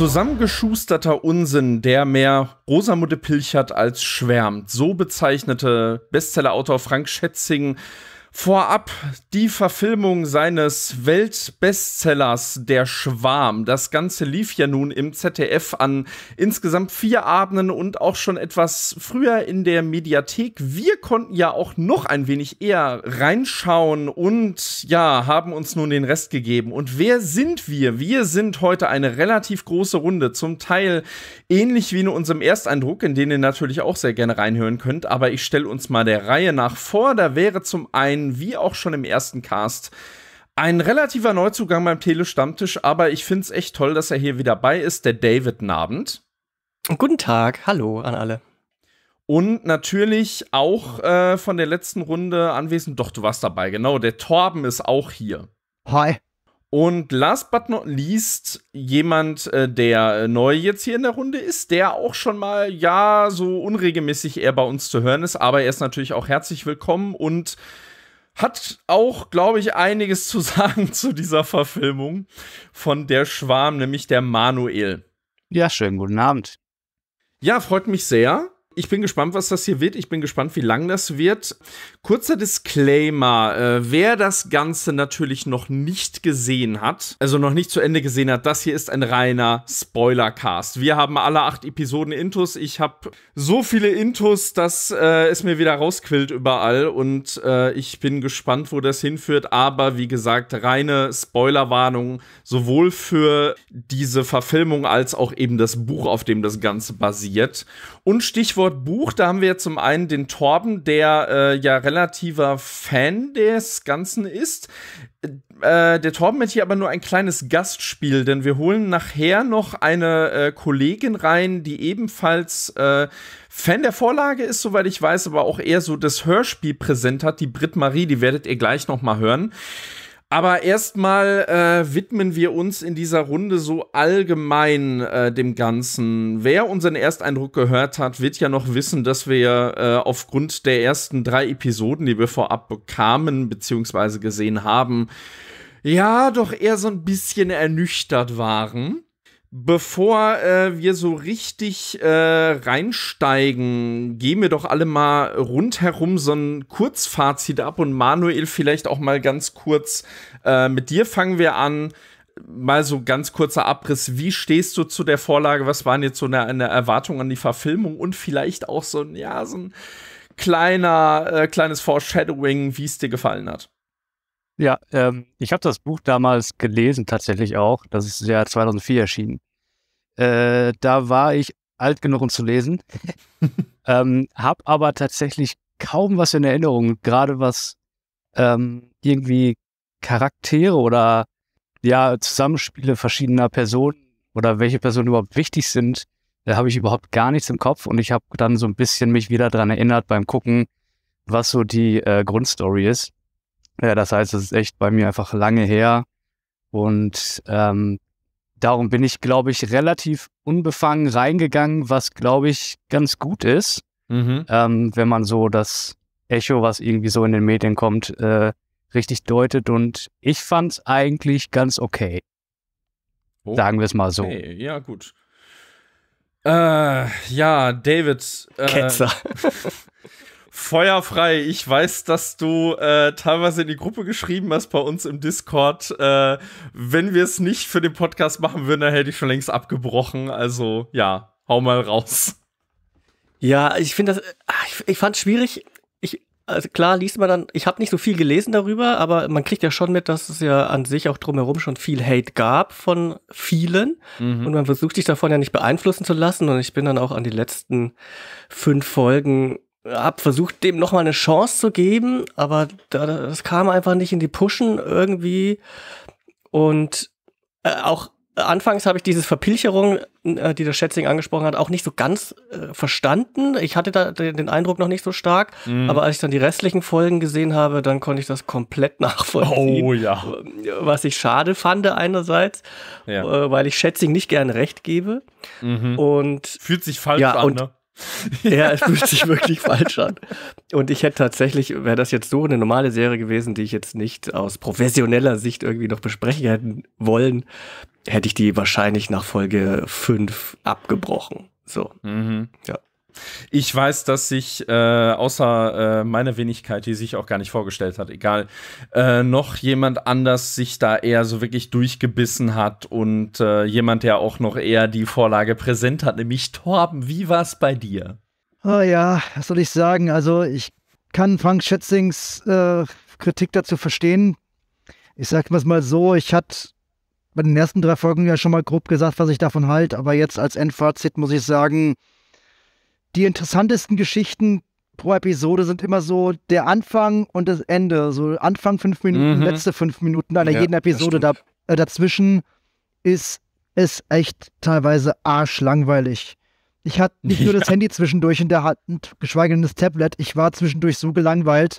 Zusammengeschusterter Unsinn, der mehr Rosamunde Pilchert als schwärmt. So bezeichnete Bestsellerautor Frank Schätzing Vorab die Verfilmung seines Weltbestsellers Der Schwarm. Das Ganze lief ja nun im ZDF an insgesamt vier Abenden und auch schon etwas früher in der Mediathek. Wir konnten ja auch noch ein wenig eher reinschauen und ja, haben uns nun den Rest gegeben. Und wer sind wir? Wir sind heute eine relativ große Runde, zum Teil ähnlich wie in unserem Ersteindruck, in den ihr natürlich auch sehr gerne reinhören könnt. Aber ich stelle uns mal der Reihe nach vor. Da wäre zum einen ein, wie auch schon im ersten Cast, ein relativer Neuzugang beim Tele-Stammtisch, aber ich finde es echt toll, dass er hier wieder bei ist, der David Nabend. Guten Tag, hallo an alle. Und natürlich auch äh, von der letzten Runde anwesend, doch, du warst dabei, genau, der Torben ist auch hier. Hi. Und last but not least, jemand, äh, der neu jetzt hier in der Runde ist, der auch schon mal, ja, so unregelmäßig eher bei uns zu hören ist, aber er ist natürlich auch herzlich willkommen und hat auch, glaube ich, einiges zu sagen zu dieser Verfilmung von Der Schwarm, nämlich der Manuel. Ja, schönen guten Abend. Ja, freut mich sehr. Ich bin gespannt, was das hier wird. Ich bin gespannt, wie lang das wird. Kurzer Disclaimer. Äh, wer das Ganze natürlich noch nicht gesehen hat, also noch nicht zu Ende gesehen hat, das hier ist ein reiner Spoilercast. Wir haben alle acht Episoden Intus. Ich habe so viele Intus, dass äh, es mir wieder rausquillt überall. Und äh, ich bin gespannt, wo das hinführt. Aber wie gesagt, reine Spoilerwarnung, sowohl für diese Verfilmung als auch eben das Buch, auf dem das Ganze basiert. Und Stichwort Buch, da haben wir zum einen den Torben, der äh, ja relativer Fan des Ganzen ist. Äh, der Torben hat hier aber nur ein kleines Gastspiel, denn wir holen nachher noch eine äh, Kollegin rein, die ebenfalls äh, Fan der Vorlage ist, soweit ich weiß, aber auch eher so das Hörspiel präsent hat, die Brit Marie, die werdet ihr gleich noch mal hören. Aber erstmal äh, widmen wir uns in dieser Runde so allgemein äh, dem Ganzen. Wer unseren Ersteindruck gehört hat, wird ja noch wissen, dass wir äh, aufgrund der ersten drei Episoden, die wir vorab bekamen bzw. gesehen haben, ja doch eher so ein bisschen ernüchtert waren. Bevor äh, wir so richtig äh, reinsteigen, gehen wir doch alle mal rundherum so ein Kurzfazit ab und Manuel vielleicht auch mal ganz kurz äh, mit dir fangen wir an. Mal so ganz kurzer Abriss. Wie stehst du zu der Vorlage? Was waren jetzt so eine, eine Erwartung an die Verfilmung und vielleicht auch so ein, ja, so ein kleiner, äh, kleines Foreshadowing, wie es dir gefallen hat? Ja, ähm, ich habe das Buch damals gelesen, tatsächlich auch. Das ist ja 2004 erschienen. Äh, da war ich alt genug, um zu lesen. ähm, hab aber tatsächlich kaum was in Erinnerung, gerade was ähm, irgendwie Charaktere oder ja, Zusammenspiele verschiedener Personen oder welche Personen überhaupt wichtig sind, da habe ich überhaupt gar nichts im Kopf und ich habe dann so ein bisschen mich wieder dran erinnert beim Gucken, was so die äh, Grundstory ist. Ja, das heißt, es ist echt bei mir einfach lange her. Und ähm, darum bin ich, glaube ich, relativ unbefangen reingegangen, was, glaube ich, ganz gut ist. Mhm. Ähm, wenn man so das Echo, was irgendwie so in den Medien kommt, äh, richtig deutet. Und ich fand es eigentlich ganz okay. Oh, Sagen wir es mal so. Okay. Ja, gut. Äh, ja, David. Äh, Ketzer. feuerfrei. Ich weiß, dass du äh, teilweise in die Gruppe geschrieben hast bei uns im Discord. Äh, wenn wir es nicht für den Podcast machen würden, dann hätte ich schon längst abgebrochen. Also ja, hau mal raus. Ja, ich finde das, ah, ich, ich fand es schwierig. Ich, also klar liest man dann, ich habe nicht so viel gelesen darüber, aber man kriegt ja schon mit, dass es ja an sich auch drumherum schon viel Hate gab von vielen. Mhm. Und man versucht sich davon ja nicht beeinflussen zu lassen. Und ich bin dann auch an die letzten fünf Folgen habe versucht, dem nochmal eine Chance zu geben, aber das kam einfach nicht in die Pushen irgendwie. Und äh, auch anfangs habe ich diese Verpilcherung, äh, die der Schätzing angesprochen hat, auch nicht so ganz äh, verstanden. Ich hatte da den Eindruck noch nicht so stark, mhm. aber als ich dann die restlichen Folgen gesehen habe, dann konnte ich das komplett nachvollziehen. Oh ja. Was ich schade fand einerseits, ja. äh, weil ich Schätzing nicht gerne recht gebe. Mhm. Und fühlt sich falsch ja, an, ne? ja, es fühlt sich wirklich falsch an. Und ich hätte tatsächlich, wäre das jetzt so eine normale Serie gewesen, die ich jetzt nicht aus professioneller Sicht irgendwie noch besprechen hätten wollen, hätte ich die wahrscheinlich nach Folge 5 abgebrochen. So. Mhm. Ja. Ich weiß, dass sich äh, außer äh, meiner Wenigkeit, die sich auch gar nicht vorgestellt hat, egal, äh, noch jemand anders sich da eher so wirklich durchgebissen hat und äh, jemand, der auch noch eher die Vorlage präsent hat, nämlich Torben. Wie war es bei dir? Oh ja, was soll ich sagen? Also ich kann Frank Schätzings äh, Kritik dazu verstehen. Ich sag mal so, ich hatte bei den ersten drei Folgen ja schon mal grob gesagt, was ich davon halte, aber jetzt als Endfazit muss ich sagen, die interessantesten Geschichten pro Episode sind immer so der Anfang und das Ende. So Anfang fünf Minuten, mhm. letzte fünf Minuten einer ja, jeden Episode da, äh, dazwischen ist es echt teilweise arschlangweilig. Ich hatte nicht nur das Handy zwischendurch in der Hand, geschweige denn das Tablet. Ich war zwischendurch so gelangweilt,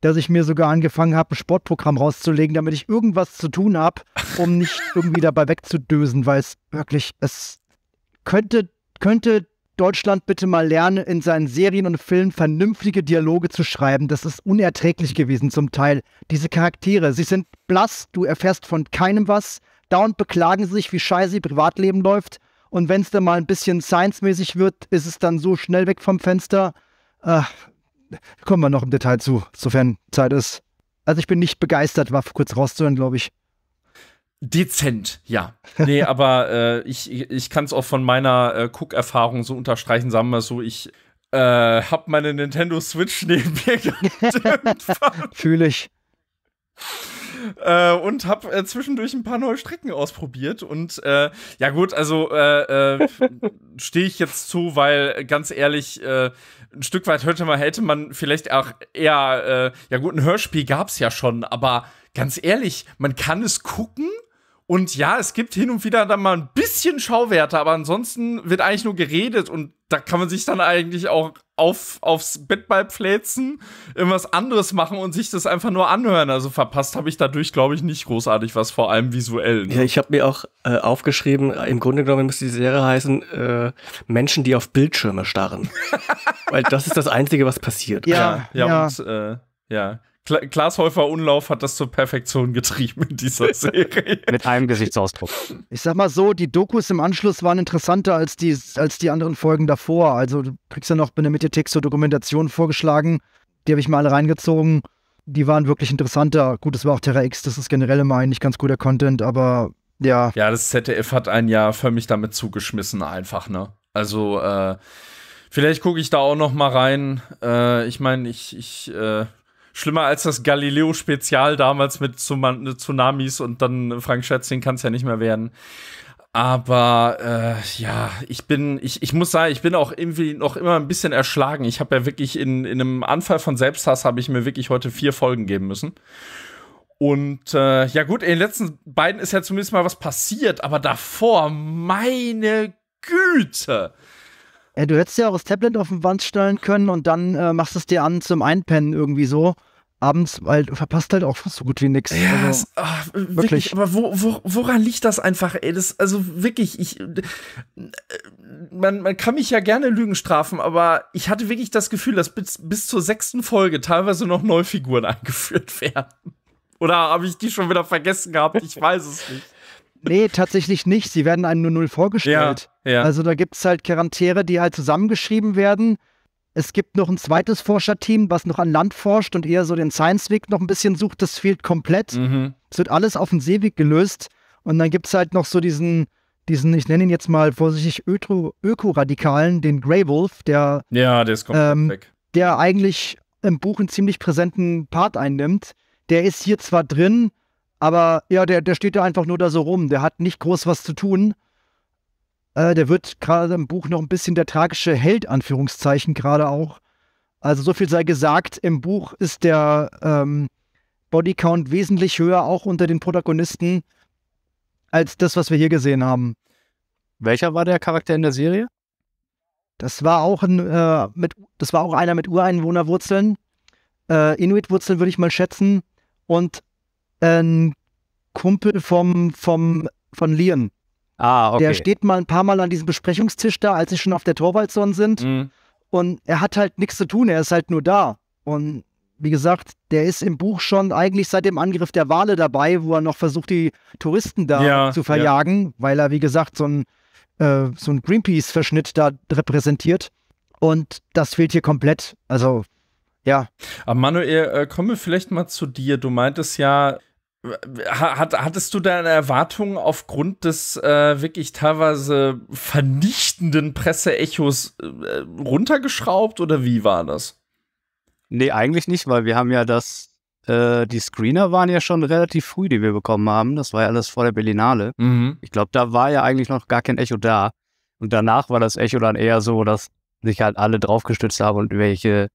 dass ich mir sogar angefangen habe, ein Sportprogramm rauszulegen, damit ich irgendwas zu tun habe, um nicht irgendwie dabei wegzudösen, weil es wirklich, es könnte, könnte Deutschland bitte mal lernen, in seinen Serien und Filmen vernünftige Dialoge zu schreiben. Das ist unerträglich gewesen zum Teil. Diese Charaktere, sie sind blass, du erfährst von keinem was. Dauernd beklagen sie sich, wie scheiße ihr Privatleben läuft. Und wenn es dann mal ein bisschen science-mäßig wird, ist es dann so schnell weg vom Fenster. Äh, kommen wir noch im Detail zu, sofern Zeit ist. Also ich bin nicht begeistert, war kurz rauszuhören, glaube ich. Dezent, ja. Nee, aber äh, ich, ich kann es auch von meiner äh, Cook-Erfahrung so unterstreichen, sagen wir so, ich äh, habe meine Nintendo Switch neben mir gehabt. Fühle ich. Äh, und habe äh, zwischendurch ein paar neue Strecken ausprobiert. Und äh, ja gut, also äh, äh, stehe ich jetzt zu, weil ganz ehrlich, äh, ein Stück weit hätte man, hätte man vielleicht auch eher, ja gut, ein Hörspiel gab es ja schon, aber ganz ehrlich, man kann es gucken und ja, es gibt hin und wieder dann mal ein bisschen Schauwerte, aber ansonsten wird eigentlich nur geredet und da kann man sich dann eigentlich auch auf, aufs Bettball pfläzen, irgendwas anderes machen und sich das einfach nur anhören. Also verpasst habe ich dadurch, glaube ich, nicht großartig was, vor allem visuell. Ne? Ja, ich habe mir auch äh, aufgeschrieben, im Grunde genommen müsste die Serie heißen, äh, Menschen, die auf Bildschirme starren. Weil das ist das Einzige, was passiert. Ja, ja, ja. ja. und äh, ja. Klaas Häufer Unlauf hat das zur Perfektion getrieben in dieser Serie. Mit einem Gesichtsausdruck. Ich sag mal so, die Dokus im Anschluss waren interessanter als die, als die anderen Folgen davor. Also du kriegst ja noch bei der Mediathek so Dokumentationen vorgeschlagen. Die habe ich mal alle reingezogen. Die waren wirklich interessanter. Gut, es war auch Terra X, das ist generell immer eigentlich ganz guter Content, aber ja. Ja, das ZDF hat ein Jahr für mich damit zugeschmissen, einfach, ne? Also, äh, vielleicht gucke ich da auch noch mal rein. Äh, ich meine, ich, ich, äh, schlimmer als das Galileo-Spezial damals mit Tsunamis und dann Frank Schätzing kann es ja nicht mehr werden. Aber äh, ja, ich bin, ich, ich muss sagen, ich bin auch irgendwie noch immer ein bisschen erschlagen. Ich habe ja wirklich in, in einem Anfall von Selbsthass habe ich mir wirklich heute vier Folgen geben müssen. Und äh, ja gut, in den letzten beiden ist ja zumindest mal was passiert, aber davor, meine Güte. Ja, du hättest ja auch das Tablet auf den Wand stellen können und dann äh, machst du es dir an zum Einpennen irgendwie so. Abends, weil du verpasst halt auch so gut wie nichts. Ja, also, es, ach, wirklich. wirklich. Aber wo, wo, woran liegt das einfach, ey? Das, also wirklich, ich. Äh, man, man kann mich ja gerne Lügen strafen, aber ich hatte wirklich das Gefühl, dass bis, bis zur sechsten Folge teilweise noch Neufiguren eingeführt werden. Oder habe ich die schon wieder vergessen gehabt? Ich weiß es nicht. Nee, tatsächlich nicht. Sie werden einem nur null vorgestellt. Ja, ja. Also da gibt es halt Charaktere, die halt zusammengeschrieben werden. Es gibt noch ein zweites Forscherteam, was noch an Land forscht und eher so den Science-Weg noch ein bisschen sucht. Das fehlt komplett. Mhm. Es wird alles auf dem Seeweg gelöst. Und dann gibt es halt noch so diesen, diesen, ich nenne ihn jetzt mal vorsichtig Öko-Radikalen, den Grey Wolf, der. Ja, der ist komplett ähm, weg. Der eigentlich im Buch einen ziemlich präsenten Part einnimmt. Der ist hier zwar drin, aber ja, der, der steht da einfach nur da so rum. Der hat nicht groß was zu tun. Äh, der wird gerade im Buch noch ein bisschen der tragische Held, Anführungszeichen, gerade auch. Also so viel sei gesagt, im Buch ist der ähm, Bodycount wesentlich höher, auch unter den Protagonisten. als das, was wir hier gesehen haben. Welcher war der Charakter in der Serie? Das war auch ein, äh, mit, das war auch einer mit Ureinwohnerwurzeln. Äh, Inuit-Wurzeln würde ich mal schätzen. Und ein Kumpel vom, vom, von Lian. Ah, okay. Der steht mal ein paar Mal an diesem Besprechungstisch da, als sie schon auf der Torwaldson sind. Mhm. Und er hat halt nichts zu tun, er ist halt nur da. Und wie gesagt, der ist im Buch schon eigentlich seit dem Angriff der Wale dabei, wo er noch versucht, die Touristen da Ja, zu verjagen, weil er, wie gesagt, so ein, äh, so ein Greenpeace-Verschnitt da repräsentiert. Und das fehlt hier komplett. Also, ja. Aber Manuel, äh, kommen wir vielleicht mal zu dir. Du meintest ja, hat, hattest du deine Erwartungen aufgrund des äh, wirklich teilweise vernichtenden Presseechos äh, runtergeschraubt oder wie war das? Nee, eigentlich nicht, weil wir haben ja das, äh, die Screener waren ja schon relativ früh, die wir bekommen haben. Das war ja alles vor der Berlinale. Mhm. Ich glaube, da war ja eigentlich noch gar kein Echo da. Und danach war das Echo dann eher so, dass sich halt alle draufgestützt haben und welche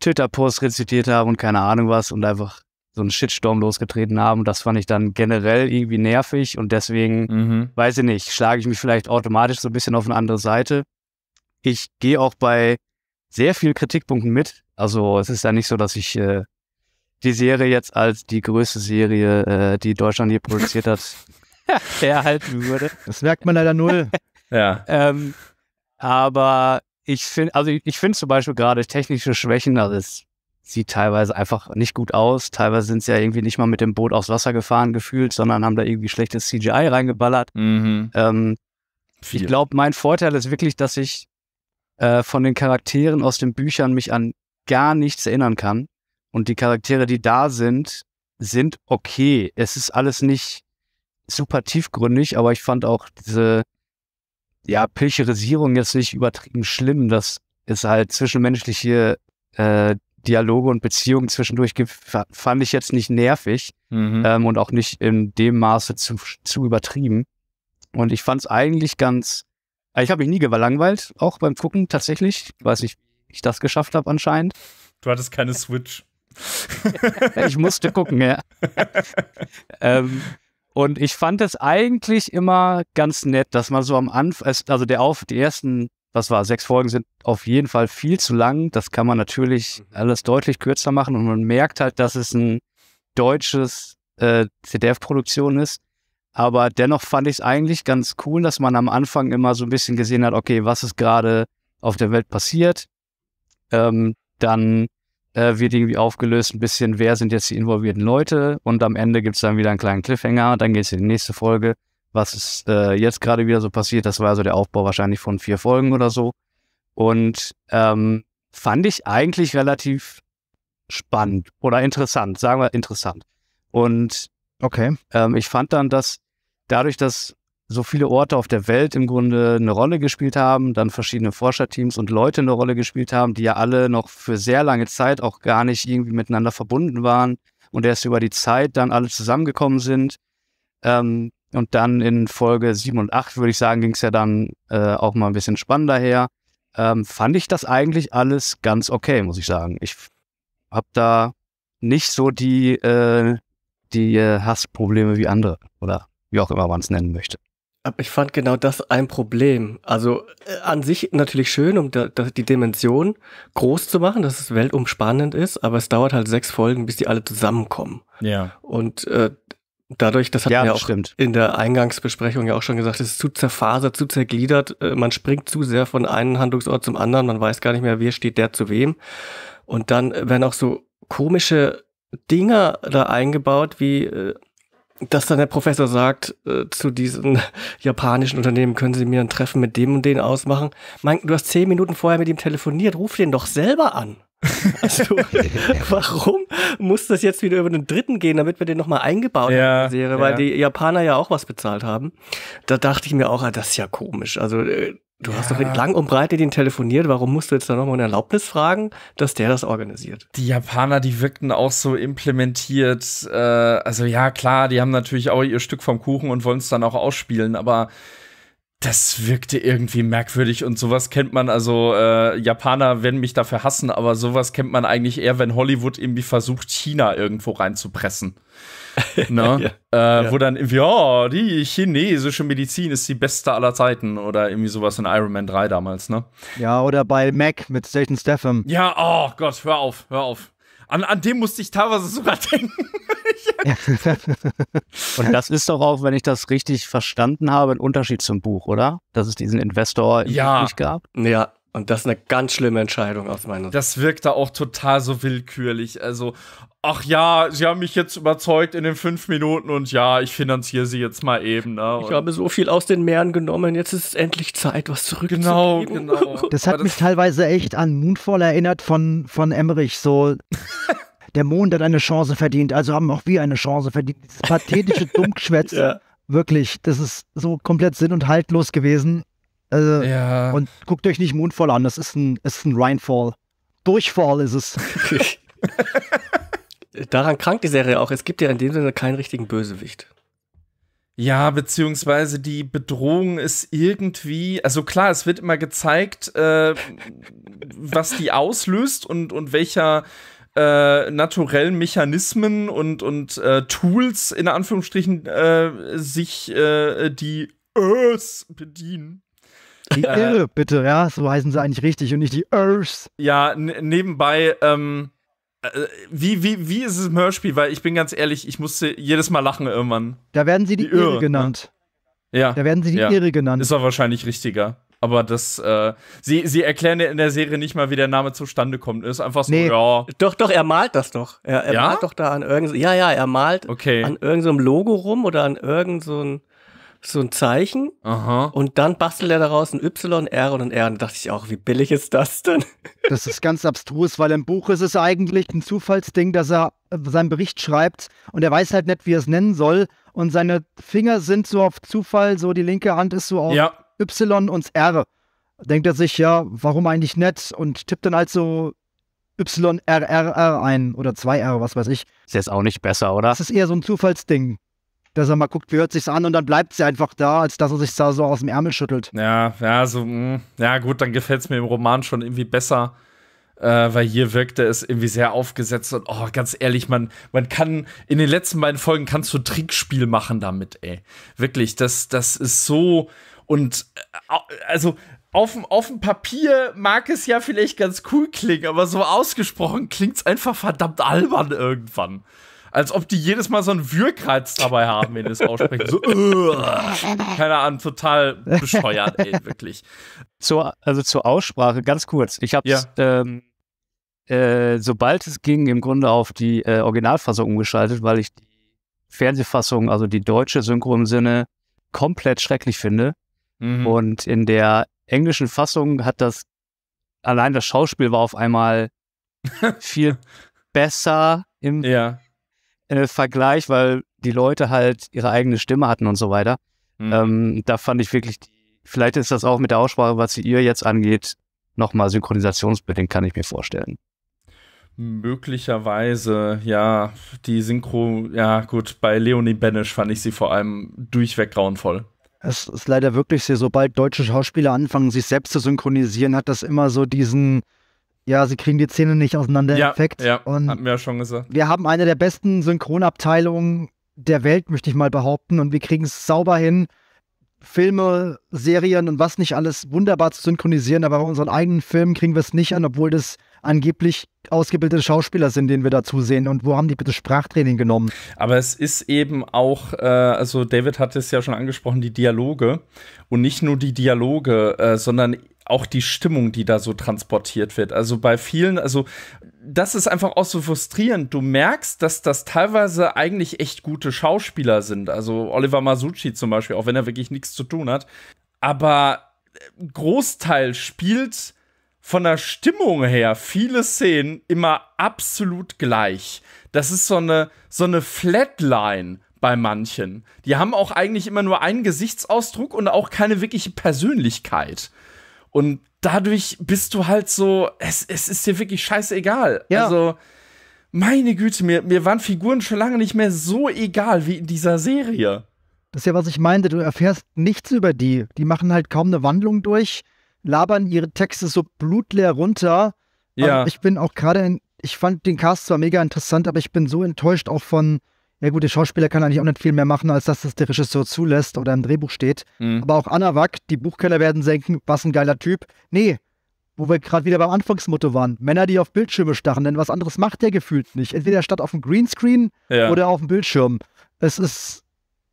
Twitter-Posts rezitiert haben und keine Ahnung was und einfach so einen Shitstorm losgetreten haben. Das fand ich dann generell irgendwie nervig und deswegen, Mhm. weiß ich nicht, schlage ich mich vielleicht automatisch so ein bisschen auf eine andere Seite. Ich gehe auch bei sehr vielen Kritikpunkten mit. Also es ist ja nicht so, dass ich äh, die Serie jetzt als die größte Serie, äh, die Deutschland je produziert hat, herhalten würde. Das merkt man leider null. Ja. Ähm, aber ich finde, also ich, ich finde zum Beispiel gerade technische Schwächen, also es sieht teilweise einfach nicht gut aus. Teilweise sind sie ja irgendwie nicht mal mit dem Boot aufs Wasser gefahren gefühlt, sondern haben da irgendwie schlechtes CGI reingeballert. Mhm. Ähm, ich glaube, mein Vorteil ist wirklich, dass ich äh, von den Charakteren aus den Büchern mich an gar nichts erinnern kann. Und die Charaktere, die da sind, sind okay. Es ist alles nicht super tiefgründig, aber ich fand auch diese ja, Pilcherisierung jetzt nicht übertrieben schlimm. Das ist halt zwischenmenschliche äh, Dialoge und Beziehungen zwischendurch gibt, fa- fand ich jetzt nicht nervig Mhm. ähm, und auch nicht in dem Maße zu, zu übertrieben. Und ich fand es eigentlich ganz, äh, ich habe mich nie gelangweilt, auch beim Gucken tatsächlich. Ich weiß nicht, wie ich das geschafft habe anscheinend. Du hattest keine Switch. Ich musste gucken, ja. ähm, und ich fand es eigentlich immer ganz nett, dass man so am Anfang, also der auf, die ersten, was war, sechs Folgen sind auf jeden Fall viel zu lang. Das kann man natürlich alles deutlich kürzer machen und man merkt halt, dass es ein deutsches äh, CDF-Produktion ist. Aber dennoch fand ich es eigentlich ganz cool, dass man am Anfang immer so ein bisschen gesehen hat, okay, was ist gerade auf der Welt passiert. Ähm, dann äh, wird irgendwie aufgelöst ein bisschen, wer sind jetzt die involvierten Leute und am Ende gibt es dann wieder einen kleinen Cliffhanger, dann geht es in die nächste Folge. Was ist äh, jetzt gerade wieder so passiert? Das war also der Aufbau wahrscheinlich von vier Folgen oder so. Und ähm, fand ich eigentlich relativ spannend oder interessant, sagen wir interessant. Und Okay. ähm, ich fand dann, dass dadurch, dass so viele Orte auf der Welt im Grunde eine Rolle gespielt haben, dann verschiedene Forscherteams und Leute eine Rolle gespielt haben, die ja alle noch für sehr lange Zeit auch gar nicht irgendwie miteinander verbunden waren und erst über die Zeit dann alle zusammengekommen sind. Ähm, und dann in Folge 7 und 8, würde ich sagen, ging es ja dann äh, auch mal ein bisschen spannender her. Ähm, fand ich das eigentlich alles ganz okay, muss ich sagen. Ich habe da nicht so die, äh, die äh, Hassprobleme wie andere oder wie auch immer man es nennen möchte. Aber ich fand genau das ein Problem. Also äh, an sich natürlich schön, um da, da die Dimension groß zu machen, dass es weltumspannend ist, aber es dauert halt sechs Folgen, bis die alle zusammenkommen. Ja. Und äh, dadurch, das hat Ja, ja auch stimmt. in der Eingangsbesprechung ja auch schon gesagt, es ist zu zerfasert, zu zergliedert, äh, man springt zu sehr von einem Handlungsort zum anderen, man weiß gar nicht mehr, wer steht der zu wem. Und dann werden auch so komische Dinger da eingebaut, wie äh, dass dann der Professor sagt äh, zu diesen japanischen Unternehmen, können Sie mir ein Treffen mit dem und den ausmachen? Mein, du hast zehn Minuten vorher mit ihm telefoniert, ruf den doch selber an. Also, warum muss das jetzt wieder über den Dritten gehen, damit wir den nochmal eingebaut Ja, haben in die Serie, weil ja. die Japaner ja auch was bezahlt haben. Da dachte ich mir auch, ah, das ist ja komisch. Also, äh, du hast doch Ja. lang und breit ihm telefoniert, warum musst du jetzt da nochmal eine Erlaubnis fragen, dass der das organisiert? Die Japaner, die wirkten auch so implementiert. Äh, also ja, klar, die haben natürlich auch ihr Stück vom Kuchen und wollen es dann auch ausspielen, aber Das wirkte irgendwie merkwürdig und sowas kennt man, also äh, Japaner werden mich dafür hassen, aber sowas kennt man eigentlich eher, wenn Hollywood irgendwie versucht, China irgendwo reinzupressen. ne? ja. Äh, ja. Wo dann irgendwie, oh, die chinesische Medizin ist die beste aller Zeiten oder irgendwie sowas in Iron Man 3 damals, ne? Ja, oder bei Mac mit Jason Statham. Ja, oh Gott, hör auf, hör auf. An, an dem musste ich teilweise sogar denken. Und das ist doch auch, wenn ich das richtig verstanden habe, ein Unterschied zum Buch, oder? Dass es diesen Investor ja. nicht gab. Ja, und das ist eine ganz schlimme Entscheidung aus meiner Sicht. Das wirkte auch total so willkürlich. Also, ach ja, sie haben mich jetzt überzeugt in den fünf Minuten und ja, ich finanziere sie jetzt mal eben. Ne? Ich habe so viel aus den Meeren genommen, jetzt ist es endlich Zeit, was zurückzugeben. Genau, genau. Das hat mich teilweise echt an Moonfall erinnert von, von Emmerich, so der Mond hat eine Chance verdient, also haben auch wir eine Chance verdient. Dieses pathetische Dummgeschwätz. ja. Wirklich, das ist so komplett sinn- und haltlos gewesen. Also, ja. Und guckt euch nicht Moonfall an, das ist ein, ist ein Rhinefall. Durchfall ist es. Daran krankt die Serie auch. Es gibt ja in dem Sinne keinen richtigen Bösewicht. Ja, beziehungsweise die Bedrohung ist irgendwie, also klar, es wird immer gezeigt, äh, was die auslöst und, und welcher äh, naturellen Mechanismen und, und äh, Tools in Anführungsstrichen äh, sich äh, die Earths bedienen. Die äh, Irre, bitte, ja, so heißen sie eigentlich richtig und nicht die Earths. Ja, nebenbei, ähm, äh, wie, wie, wie ist es im Hörspiel? Weil ich bin ganz ehrlich, ich musste jedes Mal lachen irgendwann. Da werden sie die, die Irre, Irre, ne? genannt. Ja. Da werden sie die ja. Irre genannt. Ist doch wahrscheinlich richtiger. Aber das, äh, sie, sie erklären in der Serie nicht mal, wie der Name zustande kommt. Ist einfach so, nee. ja. Doch, doch, er malt das doch. Er, er ja? malt doch da an irgendeinem, ja, ja, er malt okay. an irgendeinem Logo rum oder an irgendeinem so so ein Zeichen. Aha. Und dann bastelt er daraus ein Y, R und ein R. Und da dachte ich auch, wie billig ist das denn? Das ist ganz abstrus, weil im Buch ist es eigentlich ein Zufallsding, dass er seinen Bericht schreibt und er weiß halt nicht, wie er es nennen soll. Und seine Finger sind so auf Zufall, so die linke Hand ist so auf ja. Y und R. Denkt er sich, ja, warum eigentlich nicht? Und tippt dann halt so YRRR ein oder 2R, was weiß ich. Ist jetzt auch nicht besser, oder? Das ist eher so ein Zufallsding. Dass er mal guckt, wie hört sich's an und dann bleibt sie einfach da, als dass er sich da so aus dem Ärmel schüttelt. Ja, ja, so, mh. Hm. ja, gut, dann gefällt es mir im Roman schon irgendwie besser. Äh, weil hier wirkte es irgendwie sehr aufgesetzt und oh, ganz ehrlich, man, man kann in den letzten beiden Folgen kannst du Trickspiel machen damit, ey. Wirklich, das, das ist so und äh, also auf, auf dem Papier mag es ja vielleicht ganz cool klingen, aber so ausgesprochen klingt es einfach verdammt albern irgendwann. Als ob die jedes Mal so einen Würgreiz dabei haben, wenn es aussprechen. So, uh, keine Ahnung, total bescheuert, ey, wirklich. Zur, also zur Aussprache, ganz kurz. Ich habe ja. ähm, äh, sobald es ging, im Grunde auf die äh, Originalfassung umgeschaltet, weil ich die Fernsehfassung, also die deutsche Synchro im Sinne, komplett schrecklich finde. Mhm. Und in der englischen Fassung hat das, allein das Schauspiel war auf einmal viel besser im ja. Äh, Vergleich, weil die Leute halt ihre eigene Stimme hatten und so weiter. Mhm. Ähm, da fand ich wirklich, die, vielleicht ist das auch mit der Aussprache, was ihr jetzt angeht, nochmal synchronisationsbedingt, kann ich mir vorstellen. Möglicherweise, ja, die Synchro, ja gut, bei Leonie Benesch fand ich sie vor allem durchweg grauenvoll. Es ist leider wirklich so, sobald deutsche Schauspieler anfangen, sich selbst zu synchronisieren, hat das immer so diesen, ja, sie kriegen die Zähne nicht auseinander ja, Effekt. Ja, und haben wir ja schon gesagt. Wir haben eine der besten Synchronabteilungen der Welt, möchte ich mal behaupten, und wir kriegen es sauber hin, Filme, Serien und was nicht alles wunderbar zu synchronisieren, aber bei unseren eigenen Filmen kriegen wir es nicht an, obwohl das angeblich ausgebildete Schauspieler sind, denen wir da zusehen. Und wo haben die bitte Sprachtraining genommen? Aber es ist eben auch, äh, also David hat es ja schon angesprochen, die Dialoge. Und nicht nur die Dialoge, äh, sondern auch die Stimmung, die da so transportiert wird. Also bei vielen, also das ist einfach auch so frustrierend. Du merkst, dass das teilweise eigentlich echt gute Schauspieler sind. Also Oliver Masucci zum Beispiel, auch wenn er wirklich nichts zu tun hat. Aber Großteil spielt von der Stimmung her viele Szenen immer absolut gleich. Das ist so eine, so eine Flatline bei manchen. Die haben auch eigentlich immer nur einen Gesichtsausdruck und auch keine wirkliche Persönlichkeit. Und dadurch bist du halt so, es, es ist dir wirklich scheißegal. Ja. Also, meine Güte, mir, mir waren Figuren schon lange nicht mehr so egal wie in dieser Serie. Das ist ja, was ich meinte. Du erfährst nichts über die. Die machen halt kaum eine Wandlung durch, labern ihre Texte so blutleer runter. Ja. Aber ich bin auch gerade, ich fand den Cast zwar mega interessant, aber ich bin so enttäuscht auch von, ja gut, der Schauspieler kann eigentlich auch nicht viel mehr machen, als dass das der Regisseur zulässt oder im Drehbuch steht. Mhm. Aber auch Anawak, die Buchkeller werden senken, was ein geiler Typ. Nee, wo wir gerade wieder beim Anfangsmotto waren. Männer, die auf Bildschirme starren, denn was anderes macht der gefühlt nicht. Entweder statt auf dem Greenscreen Ja. oder auf dem Bildschirm. Es ist,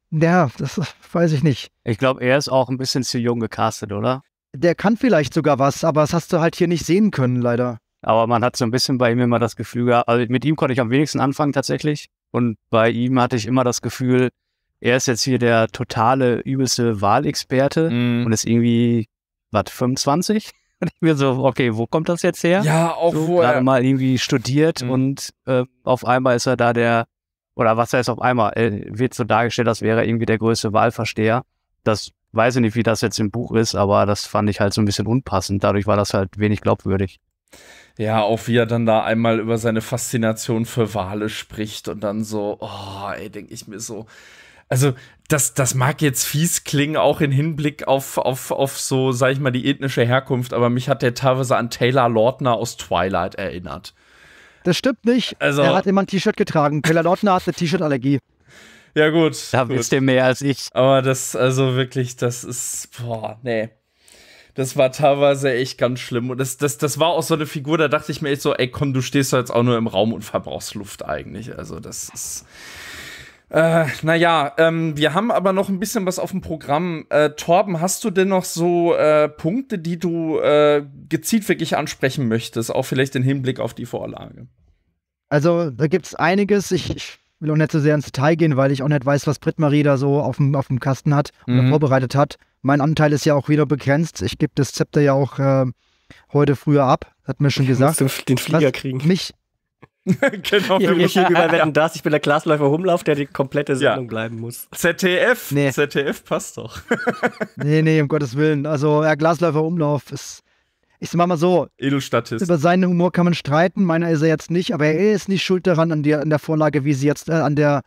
ja, das weiß ich nicht. Ich glaube, er ist auch ein bisschen zu jung gecastet, oder? Der kann vielleicht sogar was, aber das hast du halt hier nicht sehen können, leider. Aber man hat so ein bisschen bei ihm immer das Gefühl gehabt, also mit ihm konnte ich am wenigsten anfangen tatsächlich. Und bei ihm hatte ich immer das Gefühl, er ist jetzt hier der totale, übelste Wahlexperte Mhm. und ist irgendwie, was, 25? Und ich mir so, okay, wo kommt das jetzt her? Ja, auch so, wo er. mal irgendwie studiert Mhm. und äh, auf einmal ist er da der, oder was heißt auf einmal, er wird so dargestellt, als wäre er irgendwie der größte Wahlversteher. Das weiß ich nicht, wie das jetzt im Buch ist, aber das fand ich halt so ein bisschen unpassend. Dadurch war das halt wenig glaubwürdig. Ja, auch wie er dann da einmal über seine Faszination für Wale spricht und dann so, oh, ey, denke ich mir so. Also, das, das mag jetzt fies klingen, auch in Hinblick auf, auf, auf so, sag ich mal, die ethnische Herkunft, aber mich hat der teilweise an Taylor Lautner aus Twilight erinnert. Das stimmt nicht. Also- er hat immer ein T-Shirt getragen. Taylor Lautner hat eine T-Shirt-Allergie. Ja, gut. Da gut. wisst ihr mehr als ich. Aber das, also wirklich, das ist, boah, nee. Das war teilweise echt ganz schlimm. Und das, das, das war auch so eine Figur, da dachte ich mir echt so, ey, komm, du stehst doch jetzt auch nur im Raum und verbrauchst Luft eigentlich. Also, das ist. Äh, naja, ähm, wir haben aber noch ein bisschen was auf dem Programm. Äh, Torben, hast du denn noch so äh, Punkte, die du äh, gezielt wirklich ansprechen möchtest? Auch vielleicht im Hinblick auf die Vorlage. Also, da gibt es einiges. Ich, ich will auch nicht so sehr ins Detail gehen, weil ich auch nicht weiß, was Britt-Marie da so auf dem, auf dem Kasten hat oder Mhm. vorbereitet hat. Mein Anteil ist ja auch wieder begrenzt. Ich gebe das Zepter ja auch äh, heute früher ab. Hat mir schon gesagt. Musst du den Flieger Was kriegen. Mich, genau. Hier, hier steht über Wetten das. Ich bin der Glasläufer Humlauf, der die komplette Ja. Sendung bleiben muss. ZDF. Nee. ZDF passt doch. nee, nee, um Gottes Willen. Also, ja, Glasläufer Umlauf ist. Ich sag mal so, Edelstatist. über seinen Humor kann man streiten, meiner ist er jetzt nicht, aber er ist nicht schuld daran an der, an der Vorlage, wie sie jetzt, äh, an der,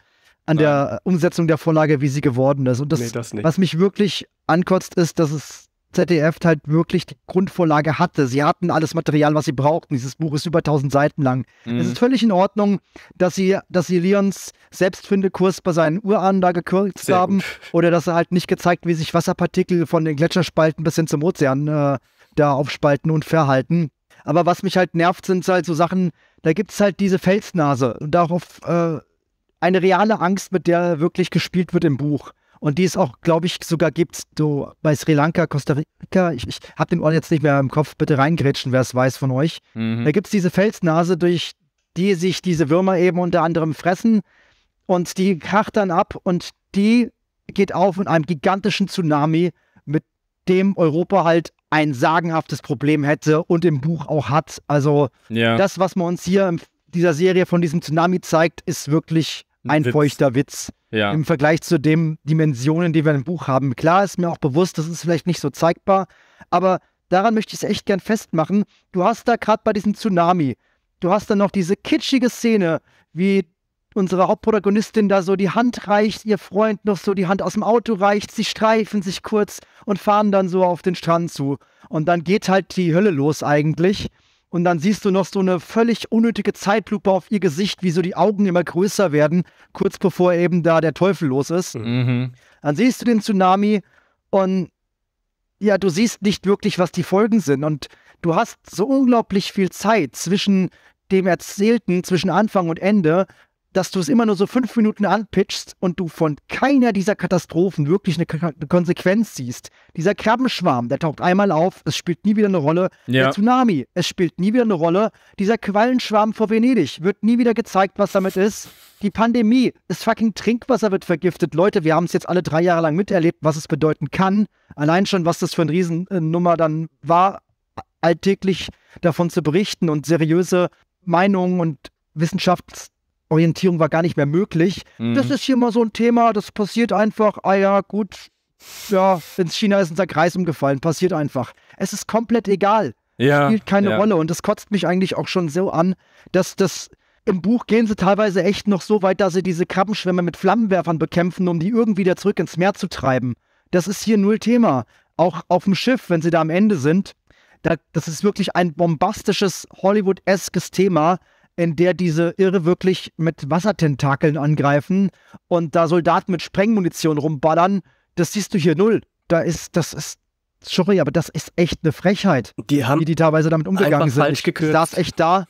an der Umsetzung der Vorlage, wie sie geworden ist. Und das, nee, das was mich wirklich ankotzt, ist, dass es ZDF halt wirklich die Grundvorlage hatte. Sie hatten alles Material, was sie brauchten. Dieses Buch ist über 1000 Seiten lang. Mhm. Es ist völlig in Ordnung, dass sie, dass sie Leons Selbstfindekurs bei seinen Urahnen da gekürzt Sehr haben gut. oder dass er halt nicht gezeigt, wie sich Wasserpartikel von den Gletscherspalten bis hin zum Ozean äh, da aufspalten und verhalten. Aber was mich halt nervt, sind halt so Sachen, da gibt es halt diese Felsnase und darauf äh, eine reale Angst, mit der wirklich gespielt wird im Buch. Und die es auch, glaube ich, sogar gibt, so bei Sri Lanka, Costa Rica. Ich, ich habe den Ort jetzt nicht mehr im Kopf, bitte reingrätschen, wer es weiß von euch. Mhm. Da gibt es diese Felsnase, durch die sich diese Würmer eben unter anderem fressen. Und die kracht dann ab und die geht auf in einem gigantischen Tsunami, mit dem Europa halt ein sagenhaftes Problem hätte und im Buch auch hat. Also Ja. das, was man uns hier in dieser Serie von diesem Tsunami zeigt, ist wirklich ein Witz. feuchter Witz ja. im Vergleich zu den Dimensionen, die wir im Buch haben. Klar ist mir auch bewusst, das ist vielleicht nicht so zeigbar, aber daran möchte ich es echt gern festmachen. Du hast da gerade bei diesem Tsunami, du hast dann noch diese kitschige Szene, wie unsere Hauptprotagonistin da so die Hand reicht, ihr Freund noch so die Hand aus dem Auto reicht, sie streifen sich kurz und fahren dann so auf den Strand zu. Und dann geht halt die Hölle los eigentlich. Und dann siehst du noch so eine völlig unnötige Zeitlupe auf ihr Gesicht, wie so die Augen immer größer werden, kurz bevor eben da der Teufel los ist. Mhm. Dann siehst du den Tsunami und ja, du siehst nicht wirklich, was die Folgen sind. Und du hast so unglaublich viel Zeit zwischen dem Erzählten, zwischen Anfang und Ende, dass du es immer nur so fünf Minuten anpitchst und du von keiner dieser Katastrophen wirklich eine, K- eine Konsequenz siehst. Dieser Krabbenschwarm, der taucht einmal auf, es spielt nie wieder eine Rolle. Ja. Der Tsunami, es spielt nie wieder eine Rolle. Dieser Quallenschwarm vor Venedig wird nie wieder gezeigt, was damit ist. Die Pandemie, das fucking Trinkwasser wird vergiftet. Leute, wir haben es jetzt alle drei Jahre lang miterlebt, was es bedeuten kann. Allein schon, was das für eine Riesennummer dann war, alltäglich davon zu berichten und seriöse Meinungen und Wissenschaftsorientierung war gar nicht mehr möglich. Mhm. Das ist hier mal so ein Thema, das passiert einfach. Ah ja, gut. Ja, in China ist unser Kreis umgefallen, passiert einfach. Es ist komplett egal ja. spielt keine ja. Rolle. Und das kotzt mich eigentlich auch schon so an, dass das, Im Buch gehen sie teilweise echt noch so weit, dass sie diese Krabbenschwämme mit Flammenwerfern bekämpfen, um die irgendwie wieder zurück ins Meer zu treiben. Das ist hier null Thema. Auch auf dem Schiff, wenn sie da am Ende sind, da, das ist wirklich ein bombastisches, Hollywood-eskes Thema, in der diese Irre wirklich mit Wassertentakeln angreifen und da Soldaten mit Sprengmunition rumballern. Das siehst du hier null. Da ist, das ist, sorry, aber das ist echt eine Frechheit, Die haben, wie die teilweise damit umgegangen sind. falsch Ich gekürzt. saß echt da.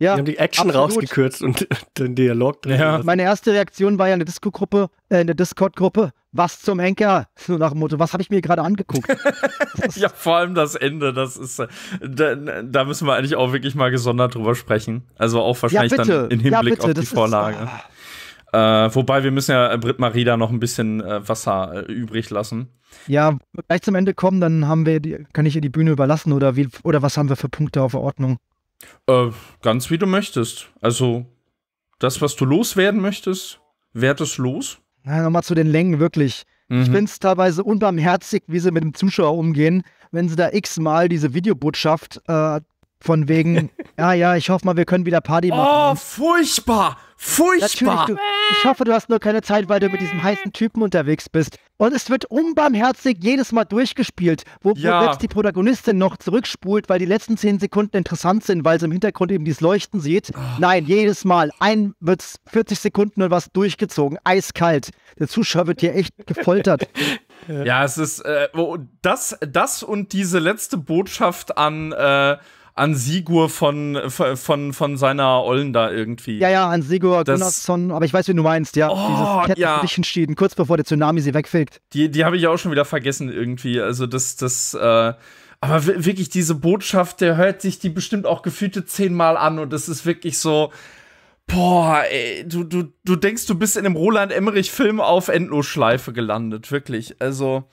die Ja, haben die Action absolut. rausgekürzt und den Dialog drin. Ja. Meine erste Reaktion war ja eine Disco-Gruppe, äh, eine Discord-Gruppe. Was zum Henker? So nach dem Motto, was habe ich mir gerade angeguckt? Ja, vor allem das Ende, das ist, äh, da, da müssen wir eigentlich auch wirklich mal gesondert drüber sprechen. Also auch wahrscheinlich bitte. dann im Ja, Hinblick bitte, auf die ist- Vorlage. Äh, wobei wir müssen ja äh, Britt Marie da noch ein bisschen äh, Wasser äh, übrig lassen. ja, gleich zum Ende kommen, dann haben wir die, kann ich ihr die Bühne überlassen oder wie oder was haben wir für Punkte auf der Ordnung? Äh, ganz wie du möchtest. Also, das, was du loswerden möchtest, werd es los. Nochmal zu den Längen, wirklich. Ich Mhm. finde es teilweise unbarmherzig, wie sie mit dem Zuschauer umgehen, wenn sie da x-mal diese Videobotschaft äh, von wegen, ja, ja, ich hoffe mal, wir können wieder Party Oh, machen. furchtbar! Natürlich, Furchtbar! du, ich hoffe, du hast nur keine Zeit, weil du mit diesem heißen Typen unterwegs bist. Und es wird unbarmherzig jedes Mal durchgespielt, wo, Ja. wo selbst die Protagonistin noch zurückspult, weil die letzten zehn Sekunden interessant sind, weil sie im Hintergrund eben dieses Leuchten sieht. Nein, jedes Mal. Ein wird's 40 Sekunden und was durchgezogen. Eiskalt. Der Zuschauer wird hier echt gefoltert. Ja, es ist äh, wo- das, das und diese letzte Botschaft an, äh, an Sigur von, von, von seiner Ollen da irgendwie. Ja, ja, an Sigur Das- Gunnarsson, aber ich weiß, wie du meinst, ja. Oh, dieses ja. Entschieden, kurz bevor der Tsunami sie wegfegt. Die, die habe ich auch schon wieder vergessen irgendwie. Also das, das, äh, aber wi- wirklich diese Botschaft, der hört sich die bestimmt auch gefühlte zehnmal an und das ist wirklich so, boah, ey, du, du, du denkst, du bist in einem Roland Emmerich-Film auf Endlosschleife gelandet, wirklich. Also,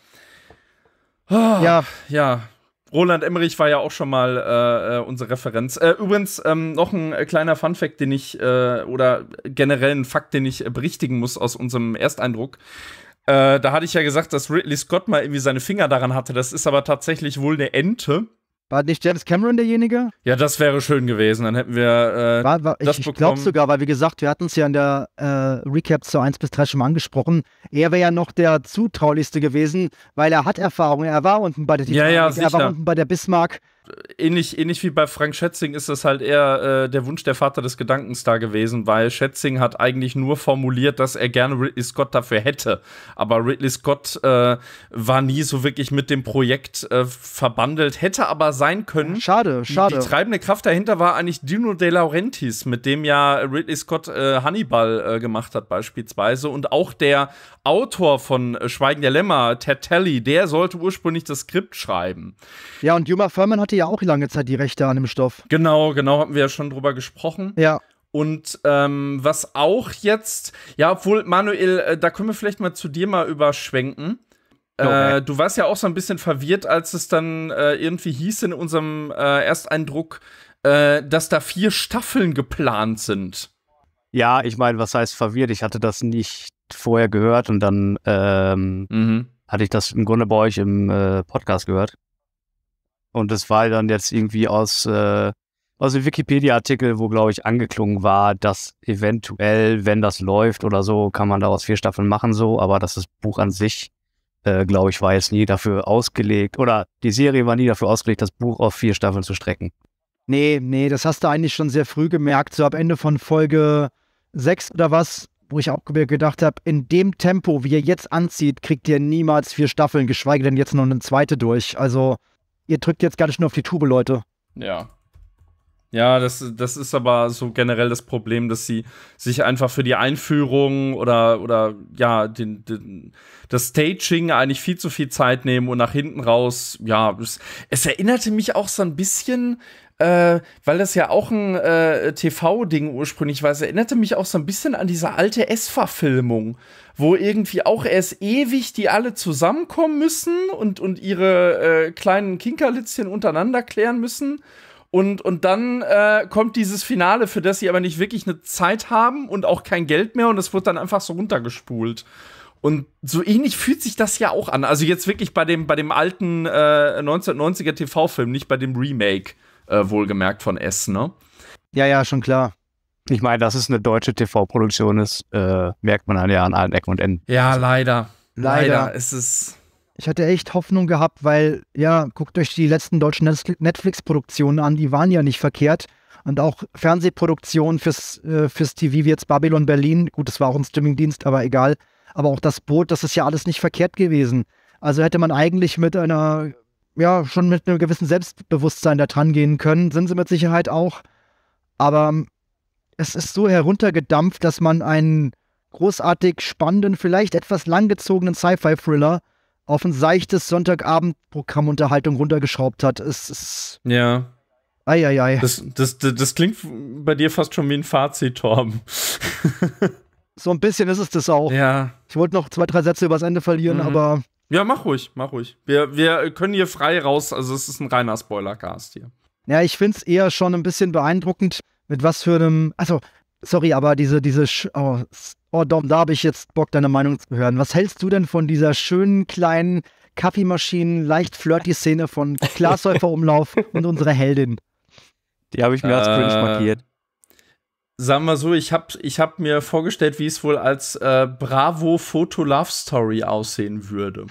ah, Ja, ja. Roland Emmerich war ja auch schon mal äh, äh, unsere Referenz. Äh, übrigens ähm, noch ein äh, kleiner Funfact, den ich äh, oder generell ein Fakt, den ich äh, berichtigen muss aus unserem Ersteindruck. Äh, da hatte ich ja gesagt, dass Ridley Scott mal irgendwie seine Finger daran hatte. Das ist aber tatsächlich wohl eine Ente. War nicht James Cameron derjenige? Ja, das wäre schön gewesen. Dann hätten wir. Äh, War, war, das ich ich glaube sogar, weil wie gesagt, wir hatten es ja in der äh, Recap zu 1 bis 3 schon mal angesprochen. Er wäre ja noch der zutraulichste gewesen, weil er hat Erfahrung. Er war unten bei der Ja, ja, er war unten bei der Bismarck. Ähnlich, ähnlich wie bei Frank Schätzing ist das halt eher äh, der Wunsch der Vater des Gedankens da gewesen, weil Schätzing hat eigentlich nur formuliert, dass er gerne Ridley Scott dafür hätte. Aber Ridley Scott äh, war nie so wirklich mit dem Projekt äh, verbandelt, hätte aber sein können. Schade, Die, schade. die treibende Kraft dahinter war eigentlich Dino De Laurentiis, mit dem ja Ridley Scott äh, Hannibal äh, gemacht hat beispielsweise. Und auch der Autor von Schweigen der Lämmer, Ted Telly, der sollte ursprünglich das Skript schreiben. ja, und Juma Thurman hatte ja auch lange Zeit die Rechte an dem Stoff. Genau, genau, haben wir ja schon drüber gesprochen. Ja, Und ähm, was auch jetzt, ja, obwohl, Manuel, äh, da können wir vielleicht mal zu dir mal überschwenken. Okay. Äh, du warst ja auch so ein bisschen verwirrt, als es dann äh, irgendwie hieß in unserem äh, Ersteindruck, äh, dass da vier Staffeln geplant sind. Ja, ich meine, was heißt verwirrt? Ich hatte das nicht vorher gehört und dann ähm, Mhm. hatte ich das im Grunde bei euch im äh, Podcast gehört. Und das war dann jetzt irgendwie aus, äh, aus dem Wikipedia-Artikel, wo, glaube ich, angeklungen war, dass eventuell, wenn das läuft oder so, kann man daraus vier Staffeln machen, so, aber dass das Buch an sich, äh, glaube ich, war jetzt nie dafür ausgelegt, oder die Serie war nie dafür ausgelegt, das Buch auf vier Staffeln zu strecken. nee, nee, das hast du eigentlich schon sehr früh gemerkt, so ab Ende von Folge 6 oder was, wo ich auch gedacht habe, in dem Tempo, wie ihr jetzt anzieht, kriegt ihr niemals vier Staffeln, geschweige denn jetzt noch eine zweite durch. Also, ihr drückt jetzt gar nicht nur auf die Tube, Leute. Ja. Ja, das, das ist aber so generell das Problem, dass sie sich einfach für die Einführung oder, oder ja, den, den, das Staging eigentlich viel zu viel Zeit nehmen und nach hinten raus, ja, es, es erinnerte mich auch so ein bisschen, äh, weil das ja auch ein äh, TV-Ding ursprünglich war, es erinnerte mich auch so ein bisschen an diese alte S-Verfilmung, wo irgendwie auch erst ewig die alle zusammenkommen müssen und, und ihre äh, kleinen Kinkerlitzchen untereinander klären müssen. Und, und dann äh, kommt dieses Finale, für das sie aber nicht wirklich eine Zeit haben und auch kein Geld mehr und es wird dann einfach so runtergespult. Und so ähnlich fühlt sich das ja auch an. Also jetzt wirklich bei dem, bei dem alten äh, 1990er TV-Film, nicht bei dem Remake, äh, wohlgemerkt von S, ne? Ja, ja, schon klar. Ich meine, dass es eine deutsche TV-Produktion ist, äh, merkt man dann ja an allen Ecken und Enden. Ja, leider. Leider. Leider ist es. Ich hatte echt Hoffnung gehabt, weil, ja, guckt euch die letzten deutschen Netflix-Produktionen an, die waren ja nicht verkehrt. Und auch Fernsehproduktionen fürs, äh, fürs TV wie jetzt Babylon Berlin, gut, das war auch ein Streamingdienst, aber egal. Aber auch das Boot, das ist ja alles nicht verkehrt gewesen. Also hätte man eigentlich mit einer, ja, schon mit einem gewissen Selbstbewusstsein da dran gehen können, sind sie mit Sicherheit auch. Aber es ist so heruntergedampft, dass man einen großartig spannenden, vielleicht etwas langgezogenen Sci-Fi-Thriller auf ein seichtes Sonntagabend-Programmunterhaltung runtergeschraubt hat. Es ist. Ja. Eieiei. Das, das, das, das klingt bei dir fast schon wie ein Fazit, Torben. so ein bisschen ist es das auch. Ja. Ich wollte noch zwei, drei Sätze übers Ende verlieren, Mhm. aber Ja, mach ruhig, mach ruhig. Wir, wir können hier frei raus, also es ist ein reiner Spoilercast hier. ja, ich finde es eher schon ein bisschen beeindruckend, mit was für einem. Also, sorry, aber diese, diese. Sch oh, oh, Dom, da habe ich jetzt Bock, deine Meinung zu hören. Was hältst du denn von dieser schönen kleinen Kaffeemaschinen, leicht flirty Szene von Glashäufer Umlauf und unserer Heldin? Die habe ich mir als cringe Äh, markiert. Sagen wir so, ich habe ich hab mir vorgestellt, wie es wohl als äh, Bravo Foto Love Story aussehen würde.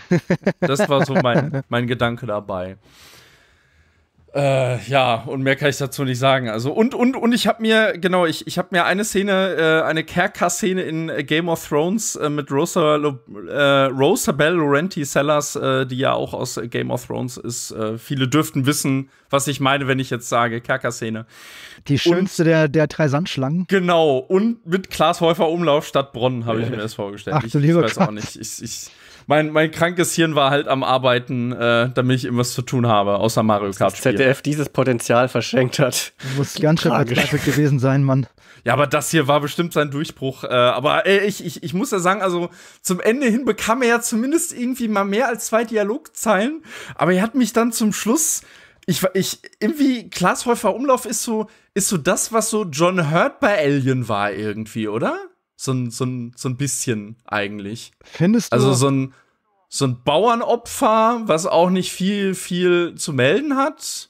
Das war so mein, mein Gedanke dabei. Äh, ja, und mehr kann ich dazu nicht sagen. Also, und, und, und ich habe mir, genau, ich, ich habe mir eine Szene, äh, eine Kerker-Szene in äh, Game of Thrones äh, mit Rosa, Lo, äh, Rosabelle Laurenti Sellers, äh, die ja auch aus Game of Thrones ist. Äh, viele dürften wissen, was ich meine, wenn ich jetzt sage Kerker-Szene. Die schönste der, der drei Sandschlangen. Genau, und mit Klaas Häufer Umlauf statt Bonn habe ich mir das vorgestellt. Ach, ich, du ich lieber weiß auch nicht. Ich, ich, mein, mein krankes Hirn war halt am Arbeiten, äh, damit ich irgendwas zu tun habe, außer Mario Kart Das spielen. ZDF dieses Potenzial verschenkt hat. Muss ganz schön verzweifelt gewesen sein, Mann. Ja, aber das hier war bestimmt sein Durchbruch. Äh, aber äh, ich, ich, ich muss ja sagen, also zum Ende hin bekam er ja zumindest irgendwie mal mehr als zwei Dialogzeilen. Aber er hat mich dann zum Schluss. Ich, war- ich irgendwie, Klaas Häufer Umlauf ist so, ist so das, was so John Hurt bei Alien war, irgendwie, oder? So ein, so ein, so ein bisschen eigentlich. Findest du? Also so ein, so ein Bauernopfer, was auch nicht viel, viel zu melden hat.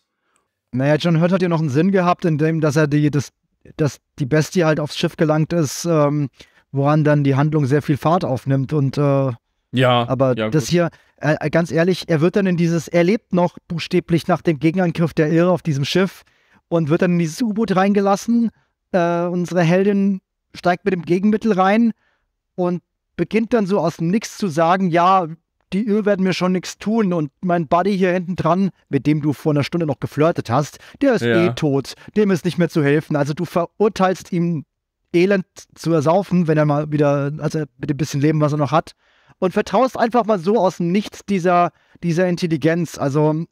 Naja, John Hurt hat ja noch einen Sinn gehabt, in dem, dass er die, das, dass die Bestie halt aufs Schiff gelangt ist, ähm, woran dann die Handlung sehr viel Fahrt aufnimmt. Und äh, Ja, aber ja, das gut. hier, äh, ganz ehrlich, er wird dann in dieses, er lebt noch buchstäblich nach dem Gegenangriff der Irre auf diesem Schiff und wird dann in dieses U-Boot reingelassen. Äh, unsere Heldin steigt mit dem Gegenmittel rein und beginnt dann so aus dem Nix zu sagen, ja, die Irre werden mir schon nichts tun und mein Buddy hier hinten dran, mit dem du vor einer Stunde noch geflirtet hast, der ist Ja. eh tot, dem ist nicht mehr zu helfen. Also du verurteilst ihm Elend zu ersaufen, wenn er mal wieder, also mit dem bisschen Leben, was er noch hat und vertraust einfach mal so aus dem Nichts dieser, dieser Intelligenz, also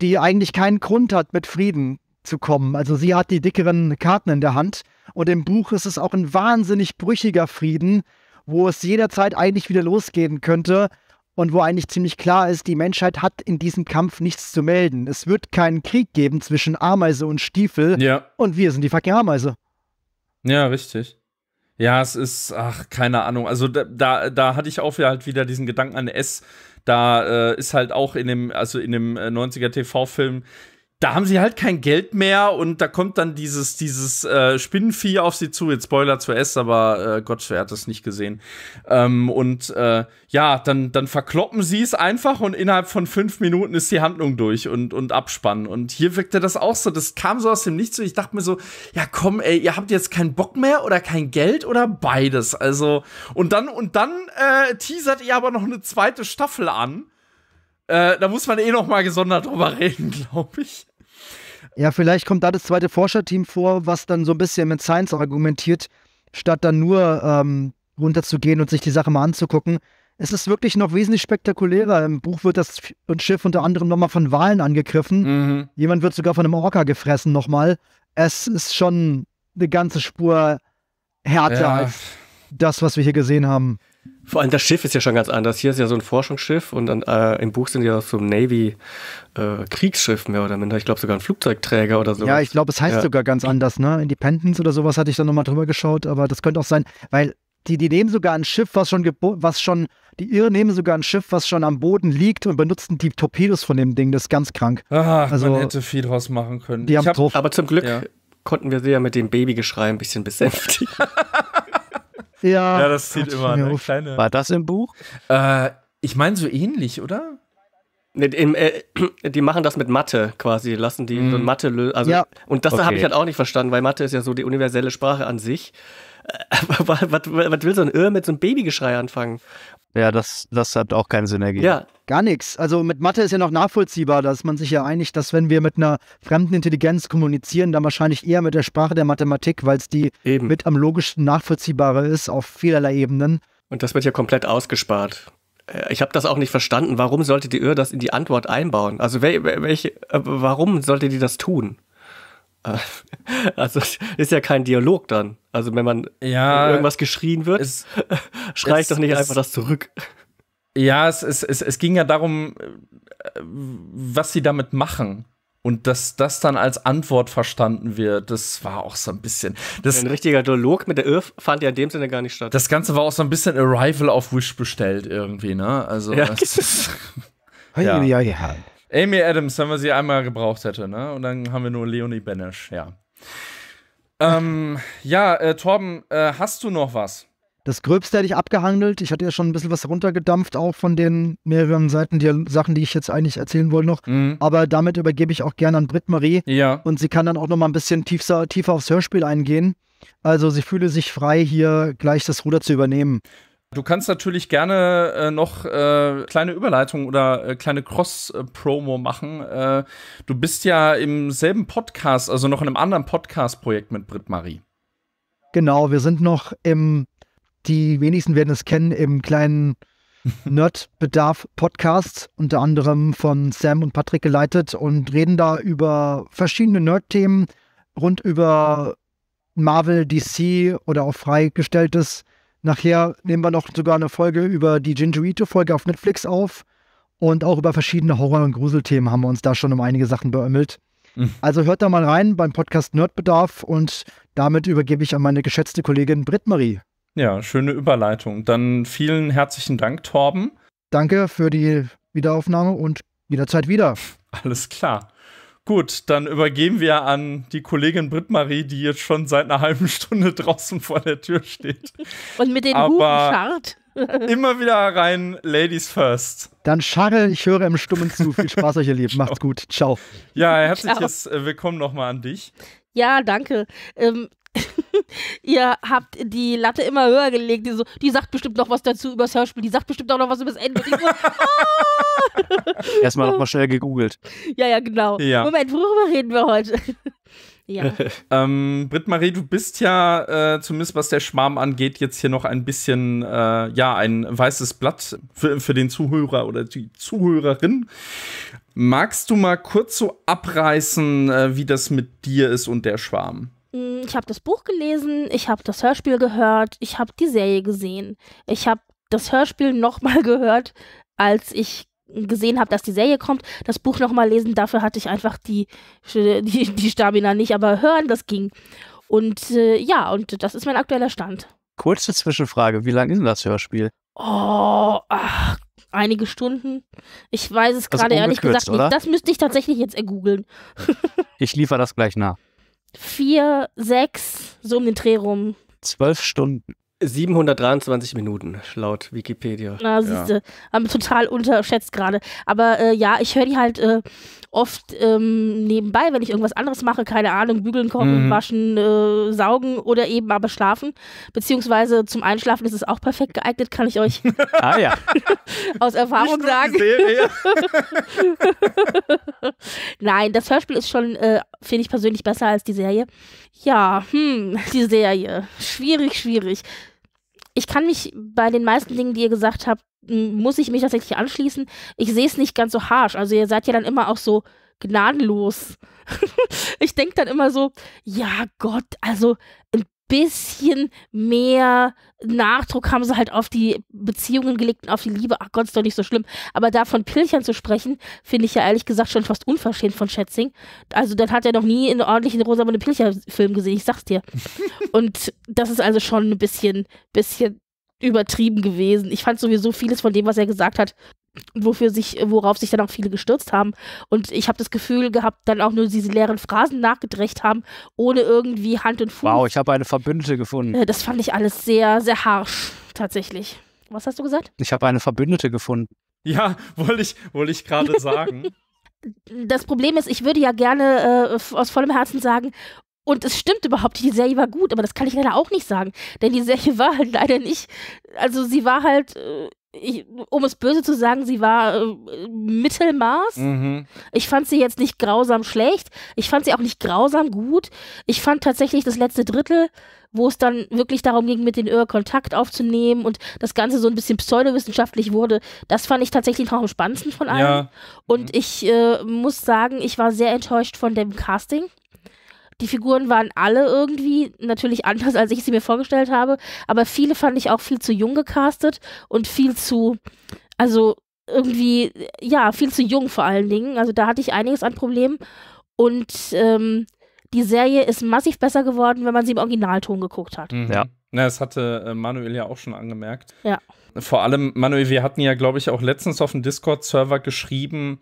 die eigentlich keinen Grund hat, mit Frieden zu kommen. Also sie hat die dickeren Karten in der Hand und im Buch ist es auch ein wahnsinnig brüchiger Frieden, wo es jederzeit eigentlich wieder losgehen könnte und wo eigentlich ziemlich klar ist, die Menschheit hat in diesem Kampf nichts zu melden. Es wird keinen Krieg geben zwischen Ameise und Stiefel Ja, und wir sind die fucking Ameise. ja, richtig. Ja, es ist, ach, keine Ahnung. Also da, da, da hatte ich auch wieder halt wieder diesen Gedanken an S. Da äh, ist halt auch in dem, also in dem äh, 90er TV-Film, da haben sie halt kein Geld mehr und da kommt dann dieses, dieses äh, Spinnenvieh auf sie zu. Jetzt Spoiler zu S, aber äh, Gott, wer hat das nicht gesehen? Ähm, und äh, ja, dann, dann verkloppen sie es einfach und innerhalb von fünf Minuten ist die Handlung durch und, und Abspann. Und hier wirkte das auch so. Das kam so aus dem Nichts. und Ich dachte mir so, ja komm, ey, ihr habt jetzt keinen Bock mehr oder kein Geld oder beides. Also, und dann, und dann äh, teasert ihr aber noch eine zweite Staffel an. Äh, da muss man eh noch mal gesondert drüber reden, glaube ich. Ja, vielleicht kommt da das zweite Forscherteam vor, was dann so ein bisschen mit Science argumentiert, statt dann nur ähm, runterzugehen und sich die Sache mal anzugucken. Es ist wirklich noch wesentlich spektakulärer. Im Buch wird das Schiff unter anderem nochmal von Walen angegriffen. Mhm. Jemand wird sogar von einem Orca gefressen nochmal. Es ist schon eine ganze Spur härter Ja. als das, was wir hier gesehen haben. Vor allem das Schiff ist ja schon ganz anders. Hier ist ja so ein Forschungsschiff und dann, äh, im Buch sind ja so ein Navy-Kriegsschiff mehr oder minder. Ich glaube sogar ein Flugzeugträger oder so. Ja, ich glaube, es heißt Ja. sogar ganz anders, ne? Independence oder sowas hatte ich dann nochmal drüber geschaut, aber das könnte auch sein, weil die, die nehmen sogar ein Schiff, was schon, was schon, die Irren nehmen sogar ein Schiff, was schon am Boden liegt und benutzen die Torpedos von dem Ding, das ist ganz krank. Ach, Also, man hätte viel draus machen können. Die Ich haben hab-. Aber zum Glück, Ja. konnten wir sie ja mit dem Babygeschrei ein bisschen besänftigen. Ja, Ja, das zieht immer eine auf. kleine. War das im Buch? Äh, ich meine so ähnlich, oder? Äh, die machen das mit Mathe quasi, lassen die so ein Mathe lö- also Ja. und das Okay. habe ich halt auch nicht verstanden, weil Mathe ist ja so die universelle Sprache an sich. Äh, Aber was, was, was will so ein Irr mit so einem Babygeschrei anfangen? Ja, das, das hat auch keinen Sinn ergeben. Ja, Gar nichts. Also mit Mathe ist ja noch nachvollziehbar, dass man sich ja einigt, dass wenn wir mit einer fremden Intelligenz kommunizieren, dann wahrscheinlich eher mit der Sprache der Mathematik, weil es die eben. mit am logischsten nachvollziehbare ist auf vielerlei Ebenen. Und das wird ja komplett ausgespart. Äh, Ich habe das auch nicht verstanden. Warum sollte die Irr das in die Antwort einbauen? Also wel, wel- welche, äh, warum sollte die das tun? Äh, Also es ist ja kein Dialog dann. Also wenn man Ja, irgendwas geschrien wird, Es, schrei ich es- doch nicht es- einfach das zurück. ja, es, es, es, es ging ja darum, äh, was sie damit machen. Und dass das dann als Antwort verstanden wird, das war auch so ein bisschen. Das, Ein richtiger Dialog mit der Irr fand ja in dem Sinne gar nicht statt. das Ganze war auch so ein bisschen Arrival auf Wish bestellt irgendwie, ne? Also, Ja. das ist, Ja. Ja. Amy Adams, wenn wir sie einmal gebraucht hätte, ne? Und dann haben wir nur Leonie Benesch, ja. ähm, ja, äh, Torben, äh, hast du noch was? Das Gröbste hätte ich abgehandelt. Ich hatte ja schon ein bisschen was runtergedampft, auch von den mehreren Seiten der Sachen, die ich jetzt eigentlich erzählen wollte noch. Mhm. Aber damit übergebe ich auch gerne an Britt-Marie. Ja. Und sie kann dann auch noch mal ein bisschen tiefer, tiefer aufs Hörspiel eingehen. Also sie fühle sich frei, hier gleich das Ruder zu übernehmen. Du kannst natürlich gerne äh, noch äh, kleine Überleitung oder äh, kleine Cross-Promo machen. Äh, du bist ja im selben Podcast, also noch in einem anderen Podcast-Projekt mit Britt-Marie. Genau, wir sind noch im, die wenigsten werden es kennen, im kleinen Nerdbedarf-Podcast, unter anderem von Sam und Patrick geleitet und reden da über verschiedene Nerd-Themen rund über Marvel, DC oder auch freigestelltes. Nachher nehmen wir noch sogar eine Folge über die Gingerito-Folge auf Netflix auf und auch über verschiedene Horror- und Gruselthemen haben wir uns da schon um einige Sachen beömmelt. Mhm. Also hört da mal rein beim Podcast Nerdbedarf und damit übergebe ich an meine geschätzte Kollegin Britt-Marie. Ja, schöne Überleitung. Dann vielen herzlichen Dank, Torben. Danke für die Wiederaufnahme und jederzeit wieder. Alles klar. Gut, dann übergeben wir an die Kollegin Britt-Marie, die jetzt schon seit einer halben Stunde draußen vor der Tür steht. Und mit den Aber- Hufen scharrt. Immer wieder rein, Ladies first. Dann Scharre, ich höre im Stummen zu. Viel Spaß euch, ihr Lieben. Macht's gut. Ciao. Ja, herzliches äh, Willkommen nochmal an dich. Ja, danke. Ähm, ihr habt die Latte immer höher gelegt. Die, so, die sagt bestimmt noch was dazu übers Hörspiel. Die sagt bestimmt auch noch was übers Ende. Und ich so, Erstmal noch mal schnell gegoogelt. ja, ja, genau. Ja. Moment, worüber reden wir heute? ja. Ähm, Britt-Marie, du bist ja, äh, zumindest was der Schmarm angeht, jetzt hier noch ein bisschen, äh, ja, ein weißes Blatt für, für den Zuhörer oder die Zuhörerin. Magst du mal kurz so abreißen, äh, wie das mit dir ist und der Schwarm? Mm, Ich habe das Buch gelesen, ich habe das Hörspiel gehört, ich habe die Serie gesehen. Ich habe das Hörspiel nochmal gehört, als ich gesehen habe, dass die Serie kommt. Das Buch nochmal lesen, dafür hatte ich einfach die, die, die Stamina nicht, aber hören, das ging. Und äh, ja, und das ist mein aktueller Stand. Kurze Zwischenfrage, wie lang ist denn das Hörspiel? Oh, ach, einige Stunden. Ich weiß es Also gerade ehrlich gesagt oder? nicht. Das müsste ich tatsächlich jetzt ergoogeln. Ich liefere das gleich nach. Vier, sechs, so um den Dreh rum. Zwölf Stunden. 723 Minuten laut Wikipedia. Na, siehste, haben wir total unterschätzt gerade. Aber äh, ja, ich höre die halt äh, oft ähm, nebenbei, wenn ich irgendwas anderes mache, keine Ahnung, bügeln, kochen, Mhm. waschen, äh, saugen oder eben aber schlafen. Beziehungsweise zum Einschlafen ist es auch perfekt geeignet, kann ich euch Ah ja. aus Erfahrung sagen. Nein, das Hörspiel ist schon, äh, finde ich persönlich besser als die Serie. Ja, hm, die Serie. Schwierig, schwierig. Ich kann mich bei den meisten Dingen, die ihr gesagt habt, muss ich mich tatsächlich anschließen. Ich sehe es nicht ganz so harsch. Also ihr seid ja dann immer auch so gnadenlos. ich denke dann immer so, ja Gott, also ein bisschen mehr Nachdruck haben sie halt auf die Beziehungen gelegt und auf die Liebe. Ach Gott, ist doch nicht so schlimm. Aber da von Pilchern zu sprechen, finde ich ja ehrlich gesagt schon fast unverschämt von Schätzing. Also dann hat er noch nie einen ordentlichen Rosamunde Pilcher-Film gesehen, ich sag's dir. und das ist also schon ein bisschen, bisschen übertrieben gewesen. Ich fand sowieso vieles von dem, was er gesagt hat, wofür sich, worauf sich dann auch viele gestürzt haben. Und ich habe das Gefühl gehabt, dann auch nur diese leeren Phrasen nachgedrecht haben, ohne irgendwie Hand und Fuß. Wow, ich habe eine Verbündete gefunden. Äh, Das fand ich alles sehr, sehr harsch, tatsächlich. Was hast du gesagt? Ich habe eine Verbündete gefunden. Ja, wollte ich, wollte ich gerade sagen. Das Problem ist, ich würde ja gerne äh, aus vollem Herzen sagen, und es stimmt überhaupt, die Serie war gut, aber das kann ich leider auch nicht sagen. Denn die Serie war halt leider nicht, also sie war halt, äh, ich, um es böse zu sagen, sie war äh, Mittelmaß. mhm. Ich fand sie jetzt nicht grausam schlecht. Ich fand sie auch nicht grausam gut. Ich fand tatsächlich das letzte Drittel, wo es dann wirklich darum ging, mit den Öhr Kontakt aufzunehmen und das Ganze so ein bisschen pseudowissenschaftlich wurde, das fand ich tatsächlich noch am spannendsten von allen. Ja. Und ich äh, muss sagen, ich war sehr enttäuscht von dem Casting. Die Figuren waren alle irgendwie natürlich anders, als ich sie mir vorgestellt habe, aber viele fand ich auch viel zu jung gecastet und viel zu, also irgendwie, ja, viel zu jung vor allen Dingen. Also da hatte ich einiges an Problemen und ähm, die Serie ist massiv besser geworden, wenn man sie im Originalton geguckt hat. Mhm. Ja. Na, das hatte äh, Manuel ja auch schon angemerkt. Ja. Vor allem, Manuel, wir hatten ja, glaube ich, auch letztens auf dem Discord-Server geschrieben,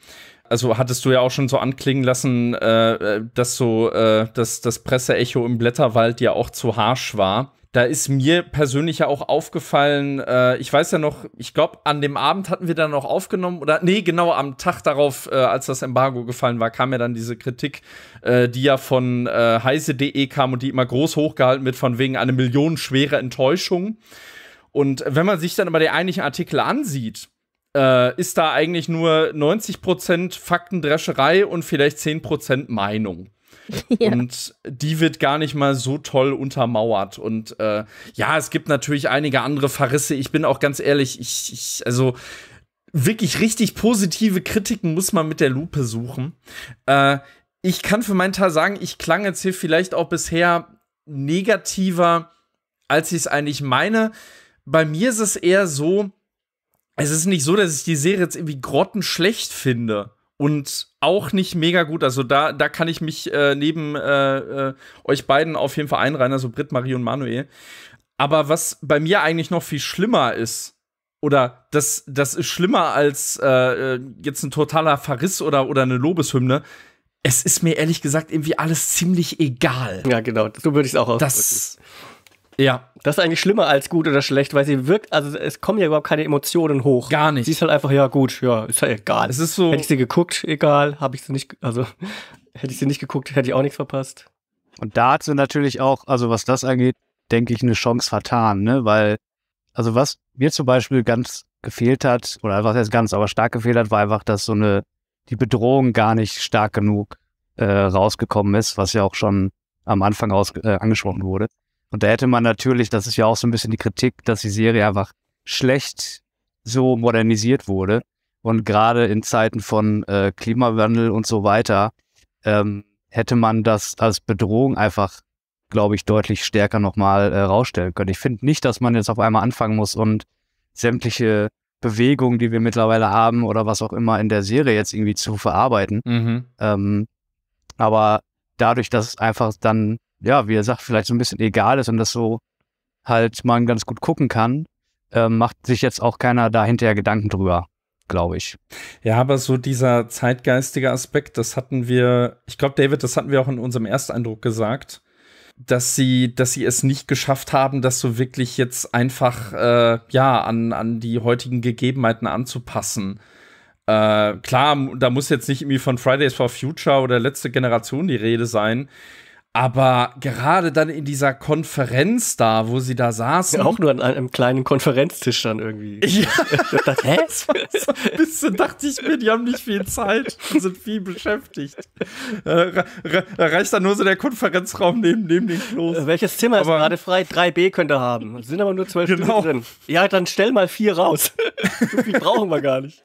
also hattest du ja auch schon so anklingen lassen, äh, dass so äh, dass das Presseecho im Blätterwald ja auch zu harsch war. Da ist mir persönlich ja auch aufgefallen, äh, ich weiß ja noch, ich glaube, an dem Abend hatten wir dann noch aufgenommen, oder nee, genau, am Tag darauf, äh, als das Embargo gefallen war, kam ja dann diese Kritik, äh, die ja von äh, heise.de kam und die immer groß hochgehalten wird, von wegen eine millionenschwere Enttäuschung. Und wenn man sich dann aber die eigentlichen Artikel ansieht, äh, ist da eigentlich nur 90% Faktendrescherei und vielleicht 10% Meinung. Ja. Und die wird gar nicht mal so toll untermauert. Und äh, ja, es gibt natürlich einige andere Verrisse. Ich bin auch ganz ehrlich, ich, ich also wirklich richtig positive Kritiken muss man mit der Lupe suchen. Äh, ich kann für meinen Teil sagen, ich klang jetzt hier vielleicht auch bisher negativer, als ich es eigentlich meine. Bei mir ist es eher so, es ist nicht so, dass ich die Serie jetzt irgendwie grottenschlecht finde. Und auch nicht mega gut. Also da, da kann ich mich äh, neben äh, äh, euch beiden auf jeden Fall einreihen, also Britt, Marie und Manuel. Aber was bei mir eigentlich noch viel schlimmer ist, oder das, das ist schlimmer als äh, äh, jetzt ein totaler Verriss oder, oder eine Lobeshymne. Es ist mir ehrlich gesagt irgendwie alles ziemlich egal. Ja, genau. So würde ich es auch ausdrücken. Das. Ja, Das ist eigentlich schlimmer als gut oder schlecht, weil sie wirkt, also es kommen ja überhaupt keine Emotionen hoch. Gar nicht. Sie ist halt einfach, ja gut, ja, ist ja egal. es ist so. Hätte ich sie geguckt, egal, habe ich sie nicht, also hätte ich sie nicht geguckt, hätte ich auch nichts verpasst. Und da hat sie natürlich auch, also was das angeht, denke ich, eine Chance vertan, ne? Weil, also was mir zum Beispiel ganz gefehlt hat, oder was jetzt ganz, aber stark gefehlt hat, war einfach, dass so eine, die Bedrohung gar nicht stark genug äh, rausgekommen ist, was ja auch schon am Anfang aus, äh, angesprochen wurde. Und da hätte man natürlich, das ist ja auch so ein bisschen die Kritik, dass die Serie einfach schlecht so modernisiert wurde. Und gerade in Zeiten von äh, Klimawandel und so weiter, ähm, hätte man das als Bedrohung einfach, glaube ich, deutlich stärker nochmal äh, rausstellen können. Ich finde nicht, dass man jetzt auf einmal anfangen muss und sämtliche Bewegungen, die wir mittlerweile haben oder was auch immer in der Serie jetzt irgendwie zu verarbeiten. Mhm. Ähm, aber dadurch, dass es einfach dann, ja, wie er sagt, vielleicht so ein bisschen egal ist und das so halt man ganz gut gucken kann, ähm, macht sich jetzt auch keiner da hinterher Gedanken drüber, glaube ich. Ja, aber so dieser zeitgeistige Aspekt, das hatten wir, ich glaube, David, das hatten wir auch in unserem Ersteindruck gesagt, dass sie, dass sie es nicht geschafft haben, das so wirklich jetzt einfach, äh, ja, an, an die heutigen Gegebenheiten anzupassen. Äh, klar, da muss jetzt nicht irgendwie von Fridays for Future oder letzte Generation die Rede sein. Aber gerade dann in dieser Konferenz da, wo sie da saßen. Auch nur an einem kleinen Konferenztisch dann irgendwie. Ja, Ich dachte, hä? das war so ein bisschen, dachte ich mir, die haben nicht viel Zeit und sind viel beschäftigt. Äh, da reicht dann nur so der Konferenzraum neben, neben den Klos. Äh, Welches Zimmer ist Aber- gerade frei? 3B könnte haben. Es sind aber nur zwölf Genau. Drin. Ja, dann stell mal vier raus. so viel brauchen wir gar nicht.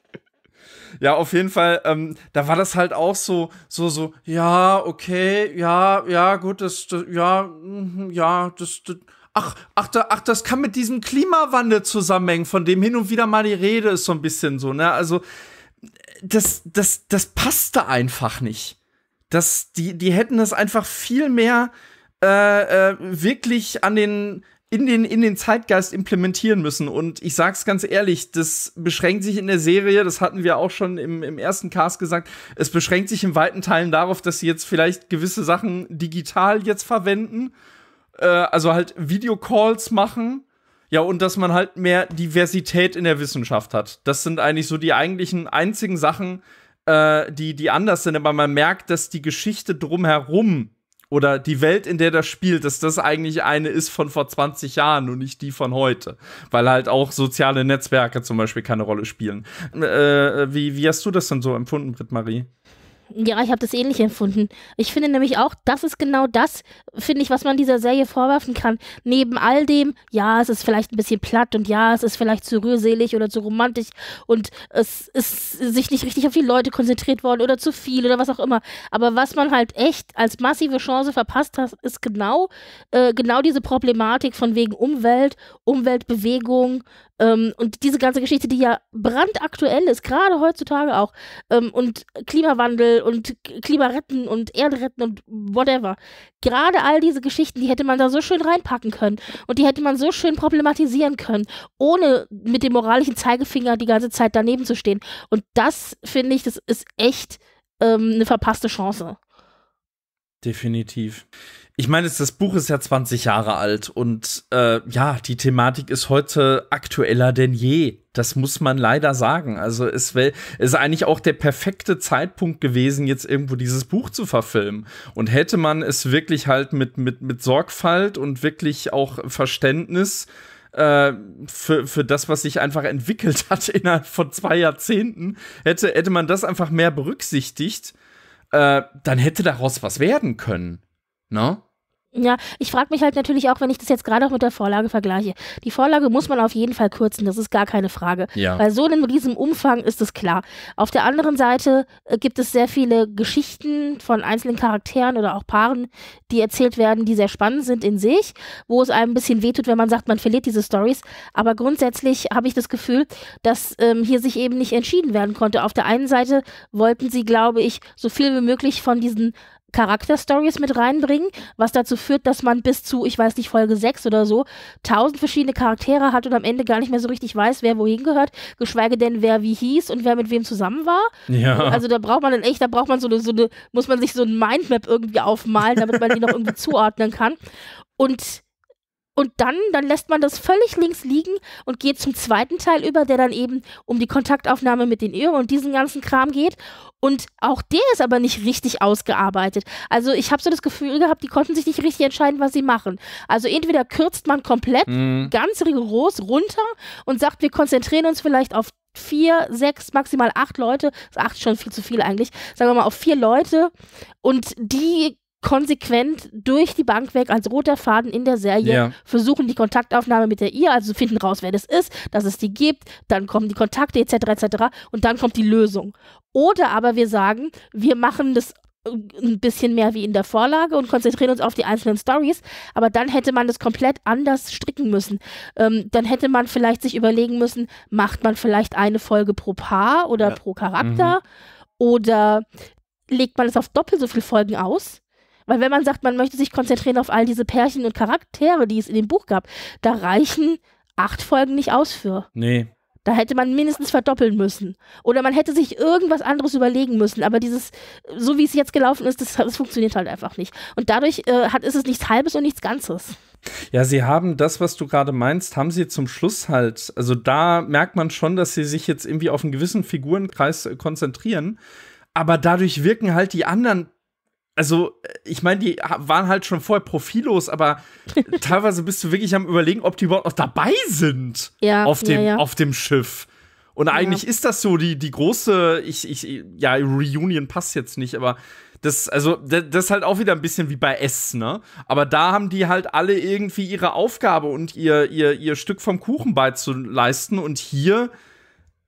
Ja, auf jeden Fall, ähm, da war das halt auch so, so, so, ja, okay, ja, ja, gut, das, das ja, mhm, ja, das, das Ach, ach, da, ach, das kann mit diesem Klimawandel zusammenhängen, von dem hin und wieder mal die Rede ist, so ein bisschen so, ne? Also, das, das, das passte einfach nicht. Das, die, die hätten das einfach viel mehr äh, äh, wirklich an den in den, in den Zeitgeist implementieren müssen. Und ich sag's ganz ehrlich, das beschränkt sich in der Serie, das hatten wir auch schon im, im ersten Cast gesagt, es beschränkt sich in weiten Teilen darauf, dass sie jetzt vielleicht gewisse Sachen digital jetzt verwenden. Äh, also halt Videocalls machen. Ja, und dass man halt mehr Diversität in der Wissenschaft hat. Das sind eigentlich so die eigentlichen einzigen Sachen, äh, die, die anders sind. Aber man merkt, dass die Geschichte drumherum oder die Welt, in der das spielt, dass das eigentlich eine ist von vor 20 Jahren und nicht die von heute. Weil halt auch soziale Netzwerke zum Beispiel keine Rolle spielen. Äh, wie, wie hast du das denn so empfunden, Britt-Marie? Ja, ich habe das ähnlich empfunden. Ich finde nämlich auch, das ist genau das, finde ich, was man dieser Serie vorwerfen kann. Neben all dem, ja, es ist vielleicht ein bisschen platt und ja, es ist vielleicht zu rührselig oder zu romantisch und es ist sich nicht richtig auf die Leute konzentriert worden oder zu viel oder was auch immer. Aber was man halt echt als massive Chance verpasst hat, ist genau, äh, genau diese Problematik von wegen Umwelt, Umweltbewegung, ähm, und diese ganze Geschichte, die ja brandaktuell ist, gerade heutzutage auch, ähm, und Klimawandel und Klimaretten und Erdretten und whatever. Gerade all diese Geschichten, die hätte man da so schön reinpacken können und die hätte man so schön problematisieren können, ohne mit dem moralischen Zeigefinger die ganze Zeit daneben zu stehen. Und das finde ich, das ist echt ähm, eine verpasste Chance. Definitiv. Ich meine, das Buch ist ja 20 Jahre alt und äh, ja, die Thematik ist heute aktueller denn je. Das muss man leider sagen. Also es ist eigentlich auch der perfekte Zeitpunkt gewesen, jetzt irgendwo dieses Buch zu verfilmen. Und hätte man es wirklich halt mit, mit, mit Sorgfalt und wirklich auch Verständnis äh, für, für das, was sich einfach entwickelt hat innerhalb von zwei Jahrzehnten, hätte, hätte man das einfach mehr berücksichtigt, äh, dann hätte daraus was werden können. Ne? Ja, ich frage mich halt natürlich auch, wenn ich das jetzt gerade auch mit der Vorlage vergleiche. Die Vorlage muss man auf jeden Fall kürzen, das ist gar keine Frage. Ja. Bei so einem riesen Umfang ist es klar. Auf der anderen Seite äh, gibt es sehr viele Geschichten von einzelnen Charakteren oder auch Paaren, die erzählt werden, die sehr spannend sind in sich, wo es einem ein bisschen wehtut, wenn man sagt, man verliert diese Stories. Aber grundsätzlich habe ich das Gefühl, dass ähm, hier sich eben nicht entschieden werden konnte. Auf der einen Seite wollten sie, glaube ich, so viel wie möglich von diesen Charakterstories mit reinbringen, was dazu führt, dass man bis zu, ich weiß nicht, Folge 6 oder so, tausend verschiedene Charaktere hat und am Ende gar nicht mehr so richtig weiß, wer wohin gehört, geschweige denn, wer wie hieß und wer mit wem zusammen war. Ja. Also da braucht man dann echt, da braucht man so eine, so eine, muss man sich so ein Mindmap irgendwie aufmalen, damit man die noch irgendwie zuordnen kann. Und und dann, dann lässt man das völlig links liegen und geht zum zweiten Teil über, der dann eben um die Kontaktaufnahme mit den Irren und diesen ganzen Kram geht. Und auch der ist aber nicht richtig ausgearbeitet. Also ich habe so das Gefühl gehabt, die konnten sich nicht richtig entscheiden, was sie machen. Also entweder kürzt man komplett Mhm. ganz rigoros runter und sagt, wir konzentrieren uns vielleicht auf vier, sechs, maximal acht Leute, ist acht schon viel zu viel eigentlich, sagen wir mal auf vier Leute und die konsequent durch die Bank weg als roter Faden in der Serie Ja. versuchen die Kontaktaufnahme mit der ihr, also finden raus, wer das ist, dass es die gibt, dann kommen die Kontakte etc. etc. und dann kommt die Lösung. Oder aber wir sagen, wir machen das äh, ein bisschen mehr wie in der Vorlage und konzentrieren uns auf die einzelnen Stories, aber dann hätte man das komplett anders stricken müssen. Ähm, dann hätte man vielleicht sich überlegen müssen, macht man vielleicht eine Folge pro Paar oder Ja. pro Charakter oder legt man es auf doppelt so viele Folgen aus? Weil wenn man sagt, man möchte sich konzentrieren auf all diese Pärchen und Charaktere, die es in dem Buch gab, da reichen acht Folgen nicht aus für. Nee. Da hätte man mindestens verdoppeln müssen. Oder man hätte sich irgendwas anderes überlegen müssen. Aber dieses, so wie es jetzt gelaufen ist, das, das funktioniert halt einfach nicht. Und dadurch äh, hat, ist es nichts Halbes und nichts Ganzes. Ja, sie haben das, was du gerade meinst, haben sie zum Schluss halt. Also da merkt man schon, dass sie sich jetzt irgendwie auf einen gewissen Figurenkreis äh, konzentrieren. Aber dadurch wirken halt die anderen. Also, äh, ich meine, die waren halt schon vorher profillos, aber teilweise bist du wirklich am überlegen, ob die überhaupt noch dabei sind Ja, auf dem, ja, ja. auf dem Schiff. Und eigentlich ist das so die, die große, ich, ich, ja, Reunion passt jetzt nicht, aber das, also, das, das ist halt auch wieder ein bisschen wie bei S, ne? Aber da haben die halt alle irgendwie ihre Aufgabe und ihr, ihr, ihr Stück vom Kuchen beizuleisten. Und hier,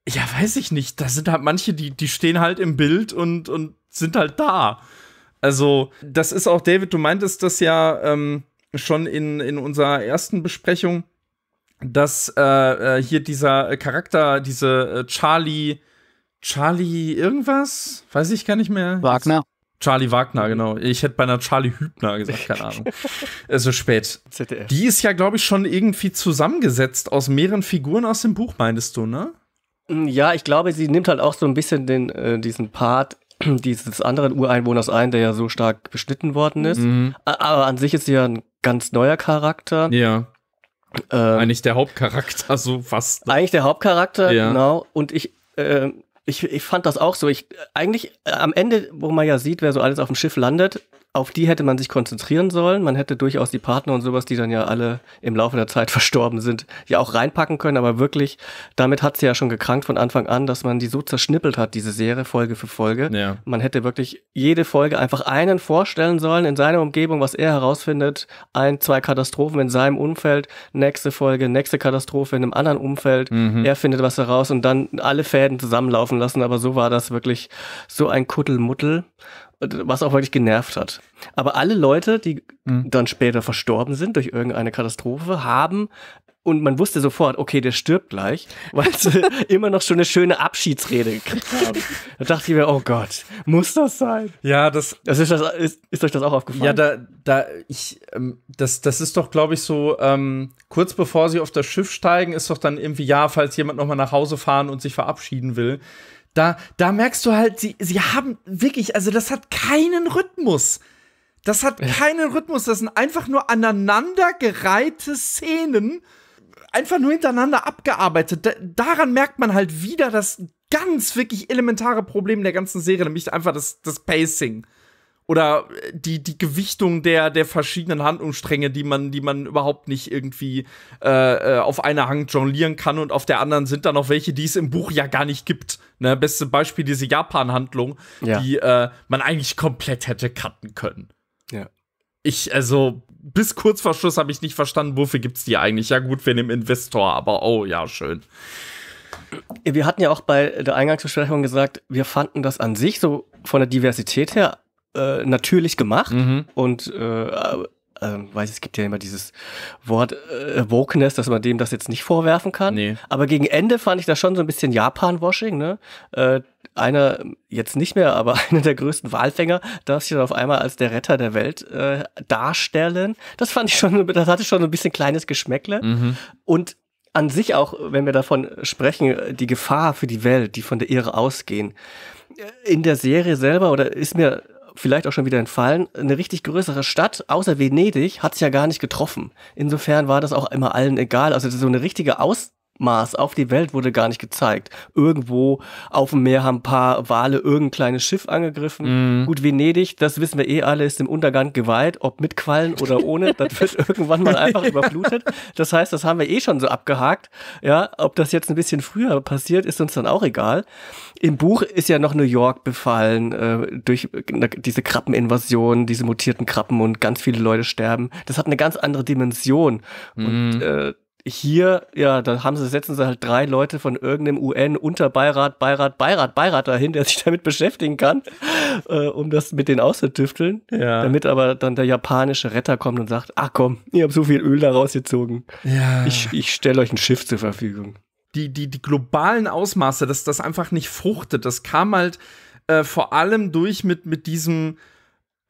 ja, weiß ich nicht, da sind halt manche, die, die stehen halt im Bild und, und sind halt da. Also, das ist auch, David, du meintest das ja ähm, schon in, in unserer ersten Besprechung, dass äh, äh, hier dieser Charakter, diese äh, Charlie, Charlie irgendwas, weiß ich gar nicht mehr. Wagner. Charlie Wagner, genau. Ich hätte beinahe Charlie Hübner gesagt, keine Ahnung. Es ist spät. ZDF. Die ist ja, glaube ich, schon irgendwie zusammengesetzt aus mehreren Figuren aus dem Buch, meintest du, ne? Ja, ich glaube, sie nimmt halt auch so ein bisschen den, äh, diesen Part dieses anderen Ureinwohners ein, der ja so stark beschnitten worden ist. Mhm. Aber an sich ist sie ja ein ganz neuer Charakter. Ja, Ähm, eigentlich der Hauptcharakter, so fast. Eigentlich der Hauptcharakter, Ja. genau. Und ich, äh, ich, ich fand das auch so. Ich, eigentlich äh, am Ende, wo man ja sieht, wer so alles auf dem Schiff landet, auf die hätte man sich konzentrieren sollen. Man hätte durchaus die Partner und sowas, die dann ja alle im Laufe der Zeit verstorben sind, ja auch reinpacken können. Aber wirklich, damit hat sie ja schon gekrankt von Anfang an, dass man die so zerschnippelt hat, diese Serie, Folge für Folge. Ja. Man hätte wirklich jede Folge einfach einen vorstellen sollen in seiner Umgebung, was er herausfindet. Ein, zwei Katastrophen in seinem Umfeld, nächste Folge, nächste Katastrophe in einem anderen Umfeld. Er findet was heraus und dann alle Fäden zusammenlaufen lassen. Aber so war das wirklich so ein Kuddelmuddel, was auch wirklich genervt hat. Aber alle Leute, die dann später verstorben sind durch irgendeine Katastrophe, haben und man wusste sofort, okay, der stirbt gleich, weil sie immer noch schon eine schöne Abschiedsrede gekriegt haben. Da dachte ich mir, oh Gott, muss das sein? Ja, das, Das ist, das, ist, ist euch das auch aufgefallen? Ja, da, da, ich, ähm, das, das ist doch, glaube ich, so, ähm, kurz bevor sie auf das Schiff steigen, ist doch dann irgendwie, ja, falls jemand noch mal nach Hause fahren und sich verabschieden will. Da, da merkst du halt, sie, sie haben wirklich, also das hat keinen Rhythmus. Das hat keinen Rhythmus. Das sind einfach nur aneinandergereihte Szenen, einfach nur hintereinander abgearbeitet. Da, daran merkt man halt wieder das ganz wirklich elementare Problem der ganzen Serie, nämlich einfach das, das Pacing oder äh, die, die Gewichtung der, der verschiedenen Handlungsstränge, die man, die man überhaupt nicht irgendwie äh, äh, auf einer Hand jonglieren kann und auf der anderen sind dann noch welche, die es im Buch ja gar nicht gibt. Ne? Beste Beispiel diese Japan-Handlung, Ja. die äh, man eigentlich komplett hätte cutten können. Ja. Ich, also, bis kurz vor Schluss habe ich nicht verstanden, wofür gibt's die eigentlich? Ja, gut, für den Investor, aber oh, ja, schön. Wir hatten ja auch bei der Eingangsbesprechung gesagt, wir fanden das an sich so von der Diversität her äh, natürlich gemacht Mhm. und äh, äh, weiß es gibt ja immer dieses Wort äh, Wokeness, dass man dem das jetzt nicht vorwerfen kann. Nee. Aber gegen Ende fand ich das schon so ein bisschen Japan-Washing. Ne? Äh, einer jetzt nicht mehr, aber einer der größten Walfänger darf sich dann auf einmal als der Retter der Welt äh, darstellen. Das fand ich schon, das hatte schon ein bisschen kleines Geschmäckle. Mhm. Und an sich auch, wenn wir davon sprechen, die Gefahr für die Welt, die von der Irre ausgehen. In der Serie selber, oder ist mir vielleicht auch schon wieder entfallen, eine richtig größere Stadt, außer Venedig, hat es ja gar nicht getroffen. Insofern war das auch immer allen egal. Also so eine richtige Ausmaß auf die Welt wurde gar nicht gezeigt. Irgendwo auf dem Meer haben ein paar Wale irgendein kleines Schiff angegriffen. Gut, Venedig, das wissen wir eh alle, ist im Untergang geweiht, ob mit Quallen oder ohne, das wird irgendwann mal einfach überflutet. Das heißt, das haben wir eh schon so abgehakt. Ja, ob das jetzt ein bisschen früher passiert, ist uns dann auch egal. Im Buch ist ja noch New York befallen äh, durch diese Krabbeninvasion, diese mutierten Krabben und ganz viele Leute sterben. Das hat eine ganz andere Dimension. Und äh, hier, ja, da haben sie, setzen sie halt drei Leute von irgendeinem UN-Unterbeirat, Beirat, Beirat, Beirat dahin, der sich damit beschäftigen kann, äh, um das mit denen auszutüfteln. Ja. Damit aber dann der japanische Retter kommt und sagt, ach komm, ihr habt so viel Öl da rausgezogen. Ja. Ich, ich stelle euch ein Schiff zur Verfügung. die, die, die globalen Ausmaße, dass das einfach nicht fruchtet, das kam halt äh, vor allem durch mit, mit diesem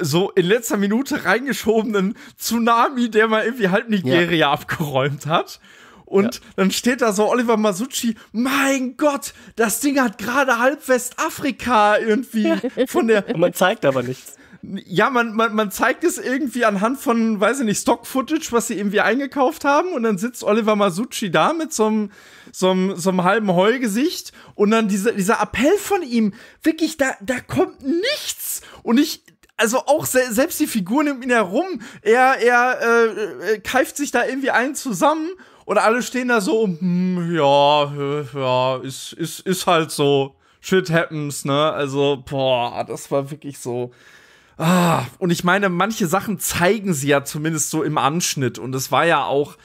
so in letzter Minute reingeschobenen Tsunami, der mal irgendwie halb Nigeria abgeräumt hat. Und dann steht da so Oliver Masucci, mein Gott, das Ding hat gerade halb Westafrika irgendwie von der, Und man zeigt aber nichts. ja, man, man, man zeigt es irgendwie anhand von, weiß ich nicht, Stock-Footage, was sie irgendwie eingekauft haben. Und dann sitzt Oliver Masucci da mit so einem, so einem, so einem halben Heugesicht. Und dann dieser, dieser Appell von ihm, wirklich, da, da kommt nichts. Und ich, also auch se selbst die Figuren um ihn herum, er, er äh, äh, keift sich da irgendwie einen zusammen. Und alle stehen da so, hm, ja, ja, ist, ist, ist halt so. Shit happens, ne? Also, boah, das war wirklich so. Ah, und ich meine, manche Sachen zeigen sie ja zumindest so im Anschnitt. Und es war ja auch,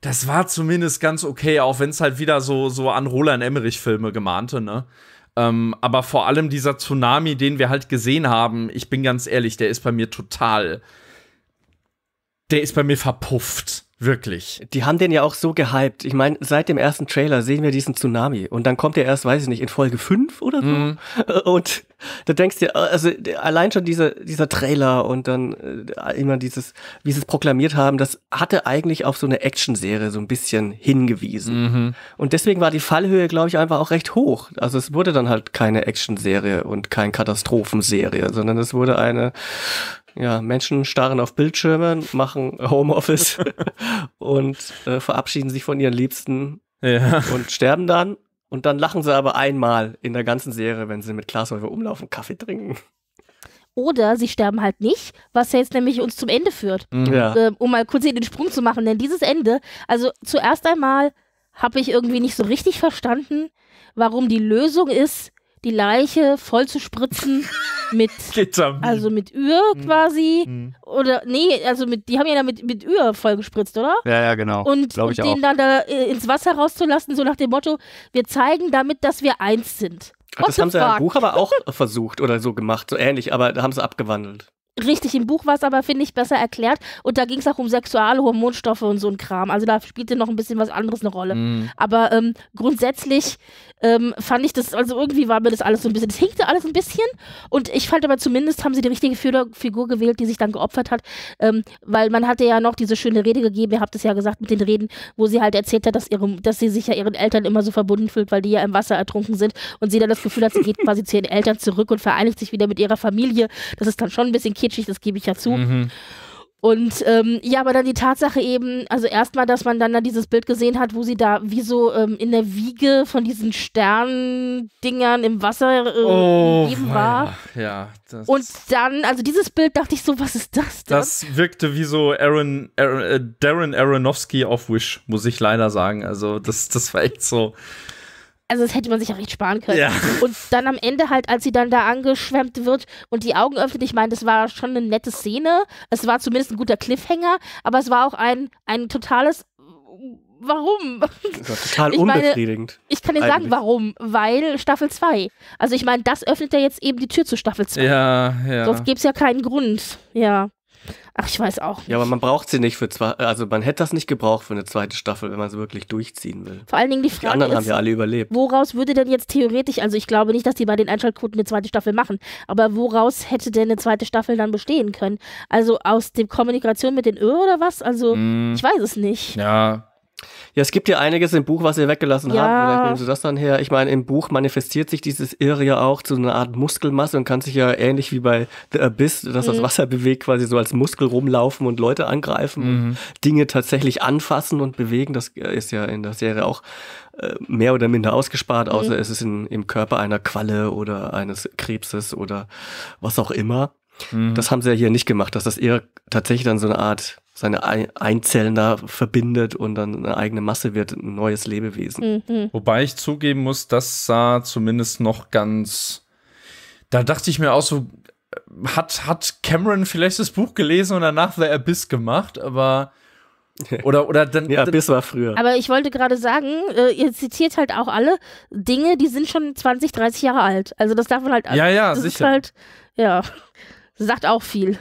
das war zumindest ganz okay, auch wenn es halt wieder so, so an Roland Emmerich-Filme gemahnte, ne? Ähm, aber vor allem dieser Tsunami, den wir halt gesehen haben, ich bin ganz ehrlich, der ist bei mir total. Der ist bei mir verpufft. Wirklich. Die haben den ja auch so gehypt. Ich meine, seit dem ersten Trailer sehen wir diesen Tsunami und dann kommt er erst, weiß ich nicht, in Folge 5 oder so. Mhm. Und da denkst du, also allein schon dieser, dieser Trailer und dann äh, immer dieses, wie sie es proklamiert haben, das hatte eigentlich auf so eine Action-Serie so ein bisschen hingewiesen. Mhm. Und deswegen war die Fallhöhe, glaube ich, einfach auch recht hoch. Also es wurde dann halt keine Action-Serie und keine Katastrophenserie, sondern es wurde eine ja, Menschen starren auf Bildschirme, machen Homeoffice und äh, verabschieden sich von ihren Liebsten Ja. und sterben dann. Und dann lachen sie aber einmal in der ganzen Serie, wenn sie mit Glashäufer umlaufen, Kaffee trinken. Oder sie sterben halt nicht, was ja jetzt nämlich uns zum Ende führt. Mhm. Ja. Ähm, um mal kurz hier den Sprung zu machen. Denn dieses Ende, also zuerst einmal habe ich irgendwie nicht so richtig verstanden, warum die Lösung ist, die Leiche voll zu spritzen mit, Ketamin. also mit Ür quasi. Mhm. Oder, nee, also mit, die haben ja da mit, mit Ür voll gespritzt, oder? Ja, ja, genau. Und, Glaub und ich den dann da äh, ins Wasser rauszulassen, so nach dem Motto, wir zeigen damit, dass wir eins sind. Ach, das haben sie ja im? Buch aber auch versucht oder so gemacht, so ähnlich, aber da haben sie abgewandelt. Richtig, im Buch war es aber, finde ich, besser erklärt. Und da ging es auch um Sexuale, Hormonstoffe und so ein Kram. Also da spielte noch ein bisschen was anderes eine Rolle. Mhm. Aber ähm, grundsätzlich ähm, fand ich das, also irgendwie war mir das alles so ein bisschen, das hinkte alles ein bisschen. Und ich fand aber zumindest haben sie die richtige Figur, gewählt, die sich dann geopfert hat. Ähm, weil man hatte ja noch diese schöne Rede gegeben, ihr habt es ja gesagt mit den Reden, wo sie halt erzählt hat, dass, ihre, dass sie sich ja ihren Eltern immer so verbunden fühlt, weil die ja im Wasser ertrunken sind. Und sie dann das Gefühl hat, sie geht quasi zu ihren Eltern zurück und vereinigt sich wieder mit ihrer Familie. Das ist dann schon ein bisschen kitschig, das gebe ich ja zu. Mhm. Und ähm, ja, aber dann die Tatsache eben, also erstmal, dass man dann da dieses Bild gesehen hat, wo sie da wie so ähm, in der Wiege von diesen Sterndingern im Wasser äh, Oh, gegeben war. Ja, Und dann, also dieses Bild dachte ich so, was ist das denn? das wirkte wie so Aaron, Aaron, äh, Darren Aronofsky auf Wish, muss ich leider sagen. Also das, das war echt so. Also das hätte man sich ja recht sparen können. Ja. Und dann am Ende halt, als sie dann da angeschwemmt wird und die Augen öffnet, ich meine, das war schon eine nette Szene. Es war zumindest ein guter Cliffhanger, aber es war auch ein, ein totales Warum? Total Ich meine, unbefriedigend. Ich kann dir sagen, Eigentlich. warum. Weil Staffel 2. Also ich meine, das öffnet ja jetzt eben die Tür zu Staffel 2. Ja, ja. Sonst gäbe es ja keinen Grund. Ja. Ach, ich weiß auch. Ja, aber man braucht sie nicht für zwei, also man hätte das nicht gebraucht für eine zweite Staffel, wenn man sie wirklich durchziehen will. Vor allen Dingen die Die Frage anderen haben ist, ja alle überlebt. woraus würde denn jetzt theoretisch, also ich glaube nicht, dass die bei den Einschaltquoten eine zweite Staffel machen, aber woraus hätte denn eine zweite Staffel dann bestehen können? Also aus der Kommunikation mit den Ö oder was? Also Mm, ich weiß es nicht. ja. Ja, es gibt ja einiges im Buch, ihr weggelassen Ja. habt. Vielleicht nehmen Sie das dann her. Ich meine, im Buch manifestiert sich dieses Irre ja auch zu einer Art Muskelmasse und kann sich ja ähnlich wie bei The Abyss, dass das Mhm. Wasser bewegt, quasi so als Muskel rumlaufen und Leute angreifen und Mhm. Dinge tatsächlich anfassen und bewegen. Das ist ja in der Serie auch äh, mehr oder minder ausgespart, außer Mhm. es ist in, im Körper einer Qualle oder eines Krebses oder was auch immer. Mhm. Das haben sie ja hier nicht gemacht, dass das eher tatsächlich dann so eine Art seine Ei- Einzellen da verbindet und dann eine eigene Masse wird, ein neues Lebewesen. Mhm. Wobei ich zugeben muss, das sah zumindest noch ganz. Da dachte ich mir auch so, hat, hat Cameron vielleicht das Buch gelesen und danach The Abyss gemacht, aber. Oder, oder dann. Ja, bis war früher. Aber ich wollte gerade sagen, äh, ihr zitiert halt auch alle Dinge, die sind schon 20, 30 Jahre alt. Also das darf man halt. Ja, ja, das sicher. Ist halt, ja, sagt auch viel.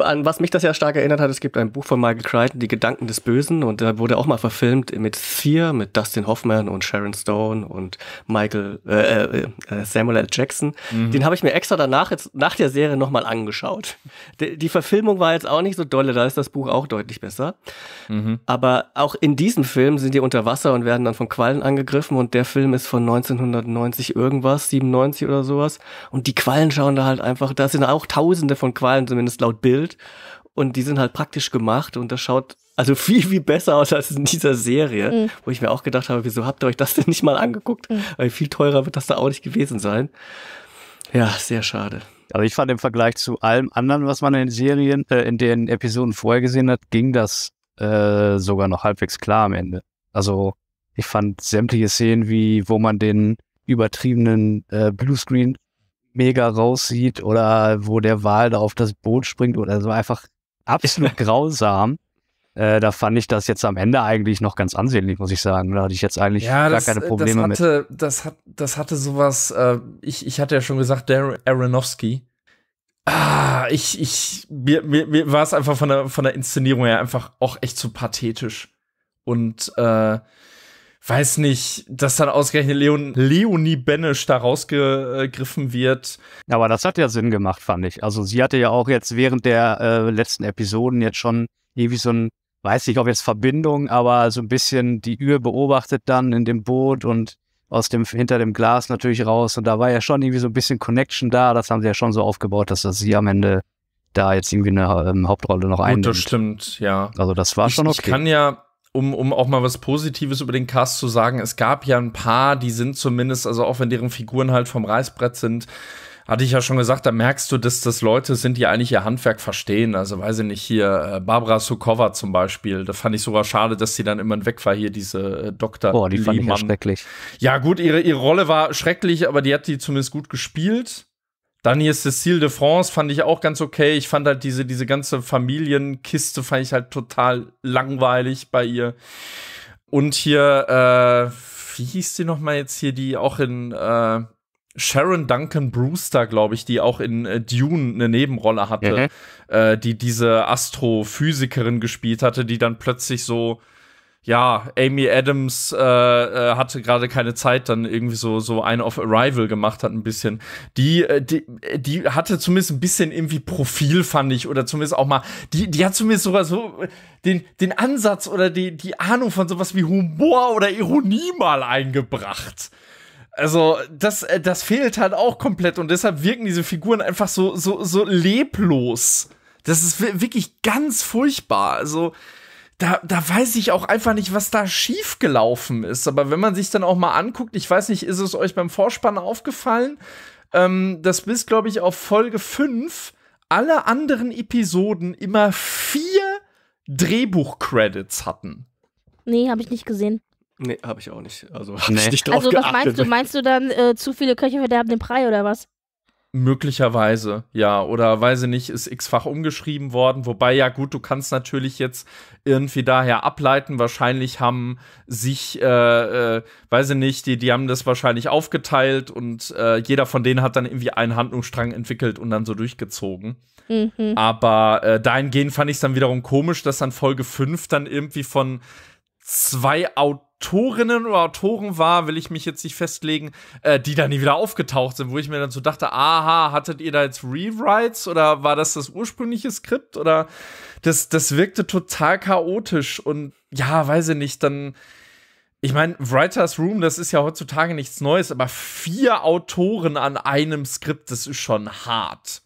An was mich das ja stark erinnert hat, es gibt ein Buch von Michael Crichton, Die Gedanken des Bösen, und da wurde auch mal verfilmt mit Sphere, mit Dustin Hoffman und Sharon Stone und Michael äh, äh, äh, Samuel L. Jackson. Mhm. Den habe ich mir extra danach jetzt nach der Serie nochmal angeschaut. Die, die Verfilmung war jetzt auch nicht so dolle, da ist das Buch auch deutlich besser. Mhm. Aber auch in diesem Film sind die unter Wasser und werden dann von Quallen angegriffen und der Film ist von 1990 irgendwas, 97 oder sowas. Und die Quallen schauen da halt einfach, da sind auch tausende von Quallen, zumindest laut Bild. Und die sind halt praktisch gemacht und das schaut also viel, viel besser aus als in dieser Serie, Mhm. wo ich mir auch gedacht habe, wieso habt ihr euch das denn nicht mal angeguckt? Mhm. Weil viel teurer wird das da auch nicht gewesen sein. Ja, sehr schade. Also ich fand im Vergleich zu allem anderen, was man in den Serien, äh, in den Episoden vorher gesehen hat, ging das äh, sogar noch halbwegs klar am Ende. Also ich fand sämtliche Szenen, wie wo man den übertriebenen äh, Bluescreen mega raussieht oder wo der Wal da auf das Boot springt oder so einfach absolut grausam. Äh, da fand ich das jetzt am Ende eigentlich noch ganz ansehnlich, muss ich sagen. Da hatte ich jetzt eigentlich Ja, gar das, keine Probleme das mit. hatte, Das, hat, das hatte sowas, äh, ich, ich hatte ja schon gesagt, der Aronofsky. Ah, ich, ich, mir, mir, mir war es einfach von der, von der Inszenierung her einfach auch echt zu pathetisch. Und äh, weiß nicht, dass dann ausgerechnet Leon, Leonie Benesch da rausgegriffen wird. Aber das hat ja Sinn gemacht, fand ich. Also sie hatte ja auch jetzt während der äh, letzten Episoden jetzt schon irgendwie so ein, weiß nicht, ob jetzt Verbindung, aber so ein bisschen die Ür beobachtet dann in dem Boot und aus dem, hinter dem Glas natürlich raus. Und da war ja schon irgendwie so ein bisschen Connection da. Das haben sie ja schon so aufgebaut, dass das sie am Ende da jetzt irgendwie eine ähm, Hauptrolle noch einnimmt. Gut, das stimmt, ja. Also das war ich, schon okay. Ich kann ja, um, um auch mal was Positives über den Cast zu sagen, es gab ja ein paar, die sind zumindest, also auch wenn deren Figuren halt vom Reißbrett sind, hatte ich ja schon gesagt, da merkst du, dass das Leute sind, die eigentlich ihr Handwerk verstehen. Also weiß ich nicht, hier äh, Barbara Sukova zum Beispiel. Da fand ich sogar schade, dass sie dann immer weg war, hier diese äh, Dr. Boah, die fand ich ja schrecklich. Ja gut, ihre, ihre Rolle war schrecklich, aber die hat die zumindest gut gespielt. Dann hier Cécile de France fand ich auch ganz okay. Ich fand halt diese, diese ganze Familienkiste fand ich halt total langweilig bei ihr. Und hier, äh, wie hieß die noch mal jetzt hier, die auch in äh, Sharon Duncan Brewster, glaube ich, die auch in äh, Dune eine Nebenrolle hatte, mhm. äh, die diese Astrophysikerin gespielt hatte, die dann plötzlich so ja, Amy Adams äh, äh, hatte gerade keine Zeit, dann irgendwie so so ein of Arrival gemacht hat ein bisschen. Die, äh, die die hatte zumindest ein bisschen irgendwie Profil fand ich oder zumindest auch mal die die hat zumindest sogar so den den Ansatz oder die die Ahnung von sowas wie Humor oder Ironie mal eingebracht. Also, das, äh, das fehlt halt auch komplett und deshalb wirken diese Figuren einfach so, so, so leblos. Das ist wirklich ganz furchtbar. Also, da, da weiß ich auch einfach nicht, was da schiefgelaufen ist. Aber wenn man sich dann auch mal anguckt, ich weiß nicht, ist es euch beim Vorspann aufgefallen, ähm, dass bis, glaube ich, auf Folge 5 alle anderen Episoden immer vier Drehbuch-Credits hatten. Nee, habe ich nicht gesehen. Nee, habe ich auch nicht. Also, nee. ich nicht drauf Also, was geachtet. meinst du? Meinst du dann, äh, zu viele Köche verderben den Brei oder was? Möglicherweise, ja. Oder weiß ich nicht, ist x-fach umgeschrieben worden. Wobei, ja gut, du kannst natürlich jetzt irgendwie daher ableiten. Wahrscheinlich haben sich, äh, äh, weiß ich nicht, die, die haben das wahrscheinlich aufgeteilt und äh, jeder von denen hat dann irgendwie einen Handlungsstrang entwickelt und dann so durchgezogen. Mhm. Aber äh, dahingehend fand ich es dann wiederum komisch, dass dann Folge 5 dann irgendwie von zwei Autorinnen oder Autoren war, will ich mich jetzt nicht festlegen, äh, die dann nie wieder aufgetaucht sind, wo ich mir dann so dachte, aha, hattet ihr da jetzt Rewrites oder war das das ursprüngliche Skript oder das, das wirkte total chaotisch und ja, weiß ich nicht, dann ich meine, Writers Room, das ist ja heutzutage nichts Neues, aber vier Autoren an einem Skript, das ist schon hart.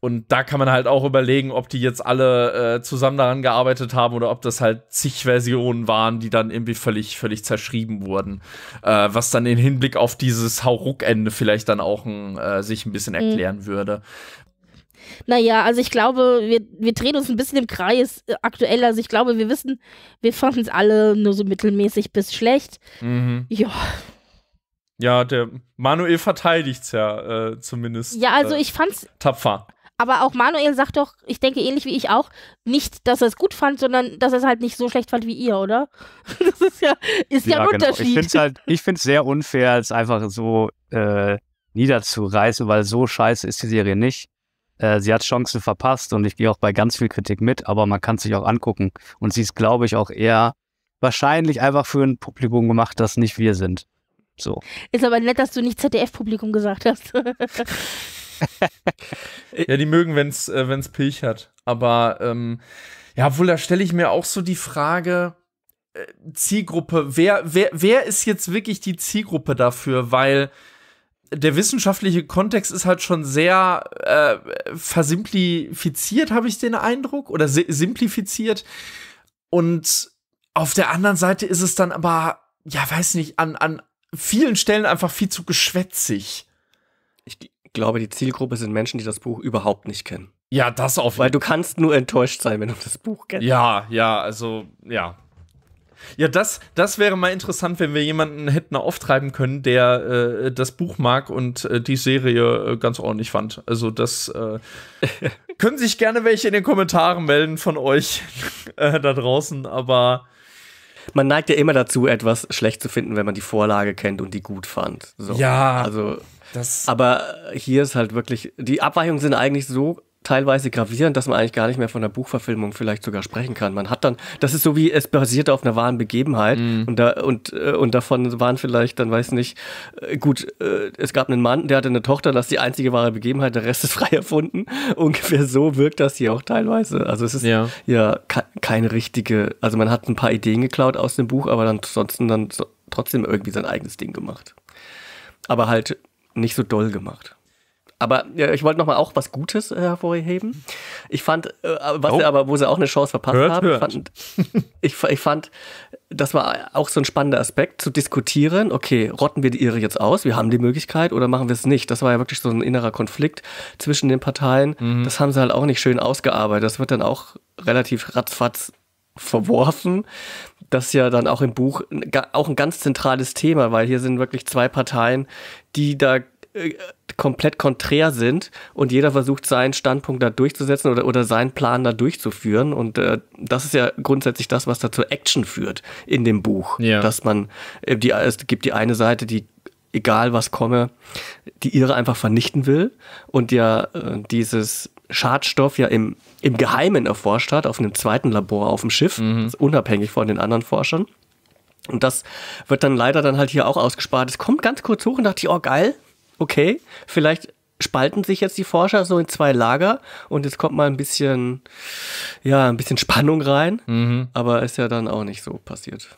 Und da kann man halt auch überlegen, ob die jetzt alle äh, zusammen daran gearbeitet haben oder ob das halt zig Versionen waren, die dann irgendwie völlig, völlig zerschrieben wurden. Äh, was dann im Hinblick auf dieses Hauruck-Ende vielleicht dann auch ein, äh, sich ein bisschen erklären mhm. würde. Naja, also ich glaube, wir, wir drehen uns ein bisschen im Kreis äh, aktuell. Also ich glaube, wir wissen, wir fanden es alle nur so mittelmäßig bis schlecht. Mhm. Ja. Ja, der Manuel verteidigt's ja äh, zumindest. Ja, also äh, ich fand's tapfer. Aber auch Manuel sagt doch, ich denke ähnlich wie ich auch, nicht, dass er es gut fand, sondern dass er es halt nicht so schlecht fand wie ihr, oder? Das ist ja, ist ja, ja ein genau. Unterschied. Ich finde es halt, ich finde es sehr unfair, es einfach so äh, niederzureißen, weil so scheiße ist die Serie nicht. Äh, sie hat Chancen verpasst und ich gehe auch bei ganz viel Kritik mit, aber man kann es sich auch angucken. Und sie ist, glaube ich, auch eher wahrscheinlich einfach für ein Publikum gemacht, das nicht wir sind. So. Ist aber nett, dass du nicht ZDF-Publikum gesagt hast. ja, die mögen, wenn es äh, Pilch hat. Aber ähm, ja, obwohl, da stelle ich mir auch so die Frage, äh, Zielgruppe, wer, wer, wer ist jetzt wirklich die Zielgruppe dafür? Weil der wissenschaftliche Kontext ist halt schon sehr äh, versimplifiziert, habe ich den Eindruck, oder simplifiziert. Und auf der anderen Seite ist es dann aber, ja, weiß nicht, an, an vielen Stellen einfach viel zu geschwätzig. Ich glaube, die Zielgruppe sind Menschen, die das Buch überhaupt nicht kennen. Ja, das auf Weil du kannst nur enttäuscht sein, wenn du das Buch kennst. Ja, ja, also, ja. Ja, das, das wäre mal interessant, wenn wir jemanden hätten auftreiben können, der äh, das Buch mag und äh, die Serie äh, ganz ordentlich fand. Also das äh, können sich gerne welche in den Kommentaren melden von euch äh, da draußen, aber man neigt ja immer dazu, etwas schlecht zu finden, wenn man die Vorlage kennt und die gut fand. So. Ja. Also, Das, aber hier ist halt wirklich, die Abweichungen sind eigentlich so teilweise gravierend, dass man eigentlich gar nicht mehr von der Buchverfilmung vielleicht sogar sprechen kann. Man hat dann, das ist so wie es basiert auf einer wahren Begebenheit und da und äh, und davon waren vielleicht dann weiß nicht äh, gut, äh, es gab einen Mann, der hatte eine Tochter, das ist die einzige wahre Begebenheit, der Rest ist frei erfunden. Ungefähr so wirkt das hier auch teilweise. Also es ist Ja. ja ke keine richtige, also man hat ein paar Ideen geklaut aus dem Buch, aber dann ansonsten dann trotzdem irgendwie sein eigenes Ding gemacht. Aber halt nicht so doll gemacht. Aber ja, ich wollte noch mal auch was Gutes äh, hervorheben. Ich fand, äh, was Oh. aber, wo sie auch eine Chance verpasst Hört, haben, hört. Fand, ich, ich fand, das war auch so ein spannender Aspekt, zu diskutieren, okay, rotten wir die Irre jetzt aus, wir haben die Möglichkeit, oder machen wir es nicht? Das war ja wirklich so ein innerer Konflikt zwischen den Parteien. Mhm. Das haben sie halt auch nicht schön ausgearbeitet. Das wird dann auch relativ ratzfatz verworfen. Das ist ja dann auch im Buch auch ein ganz zentrales Thema, weil hier sind wirklich zwei Parteien, die da äh, komplett konträr sind und jeder versucht seinen Standpunkt da durchzusetzen oder, oder seinen Plan da durchzuführen und äh, das ist ja grundsätzlich das, was da zur Action führt in dem Buch, Ja. dass man äh, die es gibt die eine Seite, die egal was komme, die ihre einfach vernichten will und ja äh, dieses Schadstoff ja im, im Geheimen erforscht hat, auf einem zweiten Labor auf dem Schiff, ist unabhängig von den anderen Forschern. Und das wird dann leider dann halt hier auch ausgespart. Es kommt ganz kurz hoch und dachte ich, oh geil, okay, vielleicht spalten sich jetzt die Forscher so in zwei Lager und jetzt kommt mal ein bisschen, ja, ein bisschen Spannung rein. Mhm. Aber ist ja dann auch nicht so passiert.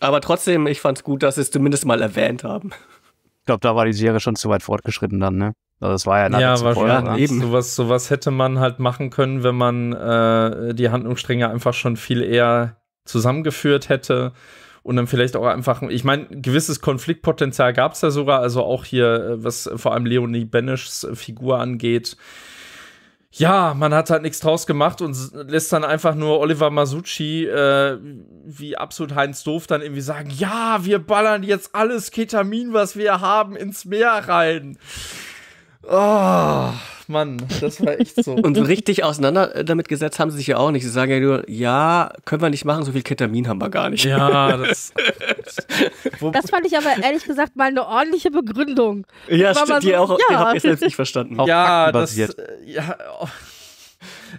Aber trotzdem, ich fand's gut, dass sie es zumindest mal erwähnt haben. Ich glaube, da war die Serie schon zu weit fortgeschritten dann, ne? Also das war ja ja, voll, wahrscheinlich. eben. Sowas, sowas hätte man halt machen können, wenn man äh, die Handlungsstränge einfach schon viel eher zusammengeführt hätte und dann vielleicht auch einfach, ich meine, gewisses Konfliktpotenzial gab es ja sogar, also auch hier, äh, was vor allem Leonie Benischs Figur angeht. Ja, man hat halt nichts draus gemacht und lässt dann einfach nur Oliver Masucci äh, wie absolut Heinz Doof dann irgendwie sagen, ja, wir ballern jetzt alles Ketamin, was wir haben, ins Meer rein. Oh, Mann, das war echt so. Und so richtig auseinander äh, damit gesetzt haben sie sich ja auch nicht. Sie sagen ja nur, ja, können wir nicht machen, so viel Ketamin haben wir gar nicht. ja, das. Das fand ich aber ehrlich gesagt mal eine ordentliche Begründung. Ja, stimmt, so, die, auch, die ja. hab ich selbst nicht verstanden. Ja, das. äh, Ja, oh.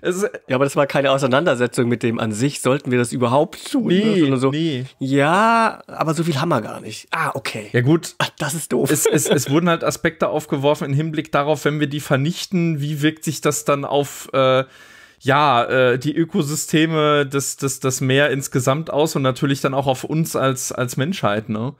Es, Ja, aber das war keine Auseinandersetzung mit dem an sich. Sollten wir das überhaupt tun? ne? nee, so, nee. Ja, aber so viel haben wir gar nicht. Ah, okay. Ja, gut. Ach, das ist doof. Es, es, es wurden halt Aspekte aufgeworfen im Hinblick darauf, wenn wir die vernichten, wie wirkt sich das dann auf äh, ja, äh, die Ökosysteme, das, das, das Meer insgesamt aus und natürlich dann auch auf uns als, als Menschheit, ne?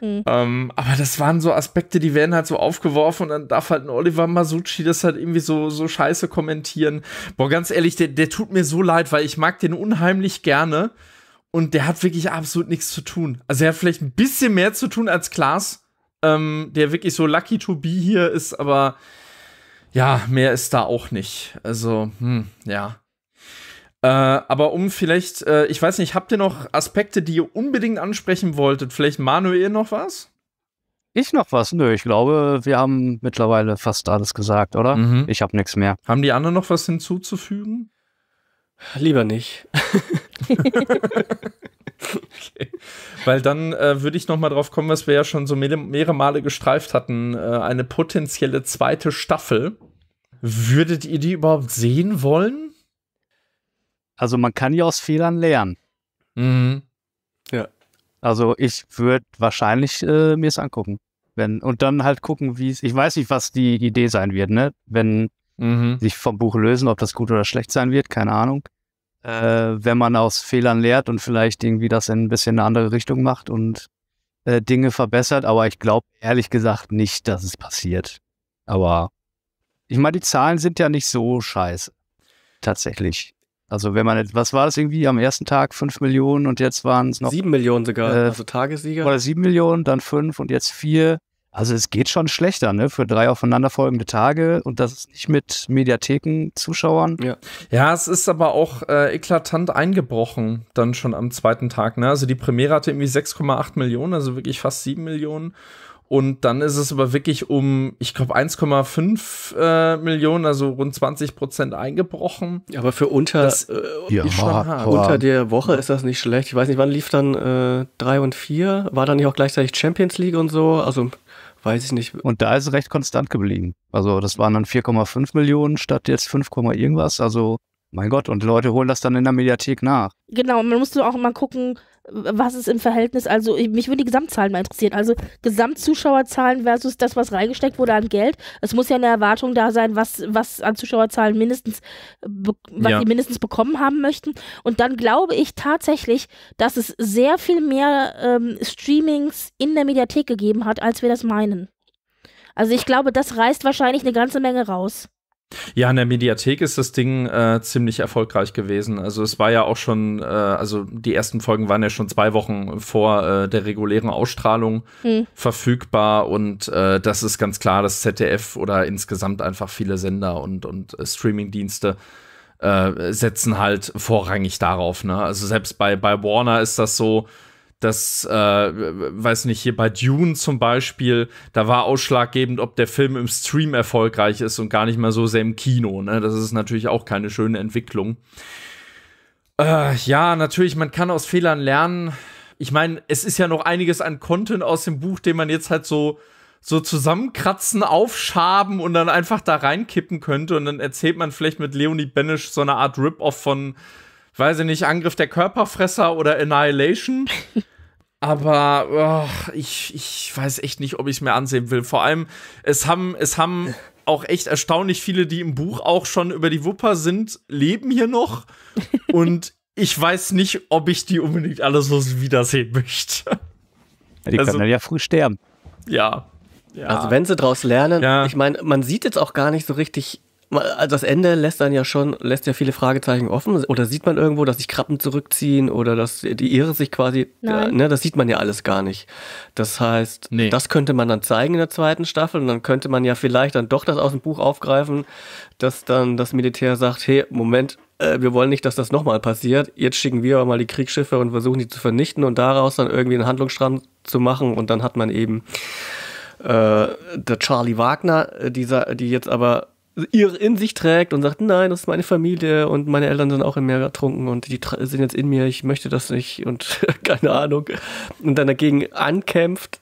Hm. Ähm, aber das waren so Aspekte, die werden halt so aufgeworfen und dann darf halt ein Oliver Masucci das halt irgendwie so, so scheiße kommentieren. Boah, ganz ehrlich, der, der tut mir so leid, weil ich mag den unheimlich gerne und der hat wirklich absolut nichts zu tun. Also er hat vielleicht ein bisschen mehr zu tun als Klaas, ähm, der wirklich so lucky to be hier ist, aber ja, mehr ist da auch nicht. Also, hm, ja. Äh, aber um vielleicht, äh, ich weiß nicht, habt ihr noch Aspekte, die ihr unbedingt ansprechen wolltet? Vielleicht Manuel noch was? Ich noch was? Nö, ich glaube, wir haben mittlerweile fast alles gesagt, oder? Mhm. Ich habe nichts mehr. Haben die anderen noch was hinzuzufügen? Lieber nicht. Weil dann äh, würde ich noch mal drauf kommen, was wir ja schon so mehrere, mehrere Male gestreift hatten, äh, eine potenzielle zweite Staffel. Würdet ihr die überhaupt sehen wollen? Also man kann ja aus Fehlern lernen. Mhm. Also ich würde wahrscheinlich äh, mir es angucken. Wenn, und dann halt gucken, wie es. Ich weiß nicht, was die Idee sein wird, ne? Wenn Mhm. sich vom Buch lösen, ob das gut oder schlecht sein wird, keine Ahnung. Äh, wenn man aus Fehlern lehrt und vielleicht irgendwie das in ein bisschen eine andere Richtung macht und äh, Dinge verbessert, aber ich glaube ehrlich gesagt nicht, dass es passiert. Aber ich meine, die Zahlen sind ja nicht so scheiße. Tatsächlich. Also wenn man, jetzt- was war das irgendwie am ersten Tag? fünf Millionen und jetzt waren es noch Sieben Millionen sogar, Äh, also Tagessieger. oder sieben Millionen, dann fünf und jetzt vier. Also es geht schon schlechter, ne? Für drei aufeinanderfolgende Tage und das ist nicht mit Mediatheken-Zuschauern. Ja, es ist aber auch äh, eklatant eingebrochen, dann schon am zweiten Tag. Ne? Also die Premiere hatte irgendwie 6,8 Millionen, also wirklich fast 7 Millionen. Und dann ist es aber wirklich um, ich glaube, 1,5 äh, Millionen, also rund 20 Prozent eingebrochen. Aber für unter, Das äh, Ja, hart. aber- unter der Woche ist das nicht schlecht. Ich weiß nicht, wann lief dann äh, 3 und 4? War dann nicht auch gleichzeitig Champions League und so? Also weiß ich nicht. Und da ist es recht konstant geblieben. Also das waren dann 4,5 Millionen statt jetzt 5, irgendwas. Also mein Gott, und die Leute holen das dann in der Mediathek nach. Genau, man musste auch mal gucken, was ist im Verhältnis, also ich- mich würde die Gesamtzahlen mal interessieren. Also Gesamtzuschauerzahlen versus das, was reingesteckt wurde an Geld. Es muss ja eine Erwartung da sein, was, was an Zuschauerzahlen mindestens, was Ja. sie mindestens bekommen haben möchten. Und dann glaube ich tatsächlich, dass es sehr viel mehr ähm, Streamings in der Mediathek gegeben hat, als wir das meinen. Also ich glaube, das reißt wahrscheinlich eine ganze Menge raus. Ja, in der Mediathek ist das Ding äh, ziemlich erfolgreich gewesen. Also es war ja auch schon, äh, also die ersten Folgen waren ja schon zwei Wochen vor äh, der regulären Ausstrahlung Hm. verfügbar und äh, das ist ganz klar, dass ZDF oder insgesamt einfach viele Sender und, und äh, Streamingdienste äh, setzen halt vorrangig darauf. Ne? Also selbst bei, bei Warner ist das so, dass, äh, weiß nicht, hier bei Dune zum Beispiel, da war ausschlaggebend, ob der Film im Stream erfolgreich ist und gar nicht mal so sehr im Kino. Ne? Das ist natürlich auch keine schöne Entwicklung. Äh, ja, natürlich, man kann aus Fehlern lernen. Ich meine, es ist ja noch einiges an Content aus dem Buch, den man jetzt halt so so zusammenkratzen, aufschaben und dann einfach da reinkippen könnte und dann erzählt man vielleicht mit Leonie Benisch so eine Art Rip-Off von, weiß ich nicht, Angriff der Körperfresser oder Annihilation. Aber oh, ich, ich weiß echt nicht, ob ich es mir ansehen will. Vor allem, es haben, es haben auch echt erstaunlich viele, die im Buch auch schon über die Wupper sind, leben hier noch. Und ich weiß nicht, ob ich die unbedingt alle so wiedersehen möchte. Die Also- können dann ja früh sterben. ja. ja. Also wenn sie daraus lernen, Ja. ich meine, man sieht jetzt auch gar nicht so richtig, das Ende lässt dann ja schon, lässt ja viele Fragezeichen offen. Oder sieht man irgendwo, dass sich Krabben zurückziehen oder dass die Irre sich quasi, Nein. äh, ne, das sieht man ja alles gar nicht. Das heißt, Nee. das könnte man dann zeigen in der zweiten Staffel und dann könnte man ja vielleicht dann doch das aus dem Buch aufgreifen, dass dann das Militär sagt, hey, Moment, äh, wir wollen nicht, dass das nochmal passiert. Jetzt schicken wir aber mal die Kriegsschiffe und versuchen die zu vernichten und daraus dann irgendwie einen Handlungsstrang zu machen und dann hat man eben äh, der Charlie Wagner, äh, dieser, die jetzt aber in sich trägt und sagt, nein, das ist meine Familie und meine Eltern sind auch im Meer ertrunken und die sind jetzt in mir, ich möchte das nicht und keine Ahnung. Und dann dagegen ankämpft.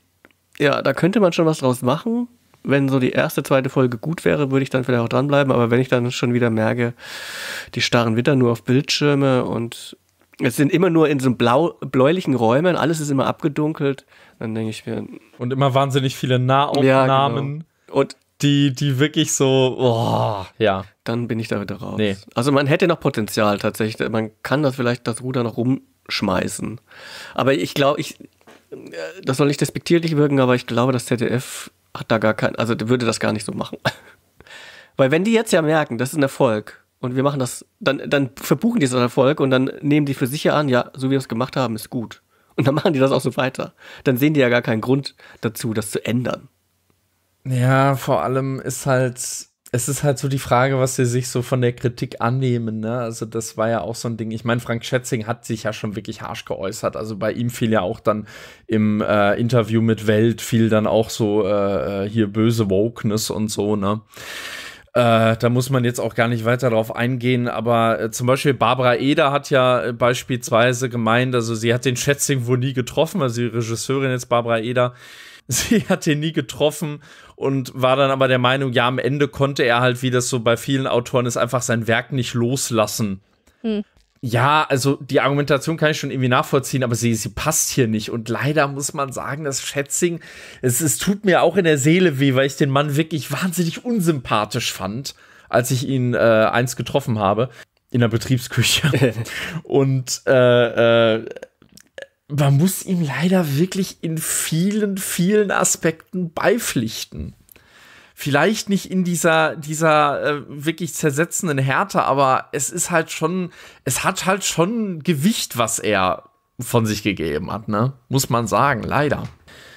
Ja, da könnte man schon was draus machen. Wenn so die erste, zweite Folge gut wäre, würde ich dann vielleicht auch dranbleiben, aber wenn ich dann schon wieder merke, die starren wieder nur auf Bildschirme und es sind immer nur in so blau, bläulichen Räumen, alles ist immer abgedunkelt, dann denke ich mir, Und immer wahnsinnig viele Nahaufnahmen, genau. Und die, die wirklich so, oh, ja. dann bin ich da wieder raus. Nee. Also man hätte noch Potenzial tatsächlich. Man kann das vielleicht das Ruder noch rumschmeißen. Aber ich glaube, ich, äh, das soll nicht despektierlich wirken, aber ich glaube, das ZDF hat da gar kein, also würde das gar nicht so machen. Weil wenn die jetzt ja merken, das ist ein Erfolg und wir machen das, dann, dann verbuchen die diesen Erfolg und dann nehmen die für sich ja an, ja, so wie wir es gemacht haben, ist gut. Und dann machen die das auch so weiter. Dann sehen die ja gar keinen Grund dazu, das zu ändern. Ja, vor allem ist halt, es ist halt so die Frage, was sie sich so von der Kritik annehmen, ne? Also, das war ja auch so ein Ding. Ich meine, Frank Schätzing hat sich ja schon wirklich harsch geäußert. Also bei ihm fiel ja auch dann im äh, Interview mit Welt fiel dann auch so äh, äh, hier böse Wokeness und so, ne? Äh, da muss man jetzt auch gar nicht weiter drauf eingehen, aber äh, zum Beispiel Barbara Eder hat ja äh, beispielsweise gemeint, also sie hat den Schätzing wohl nie getroffen, also die Regisseurin jetzt Barbara Eder, sie hat den nie getroffen und war dann aber der Meinung, ja, am Ende konnte er halt, wie das so bei vielen Autoren ist, einfach sein Werk nicht loslassen. Hm. Ja, also die Argumentation kann ich schon irgendwie nachvollziehen, aber sie, sie passt hier nicht. Und leider muss man sagen, das Schätzing, es, es tut mir auch in der Seele weh, weil ich den Mann wirklich wahnsinnig unsympathisch fand, als ich ihn äh, einst getroffen habe in der Betriebsküche. Und äh, äh, man muss ihm leider wirklich in vielen, vielen Aspekten beipflichten. Vielleicht nicht in dieser, dieser äh, wirklich zersetzenden Härte, aber es ist halt schon, es hat halt schon Gewicht, was er von sich gegeben hat, ne? Muss man sagen, leider.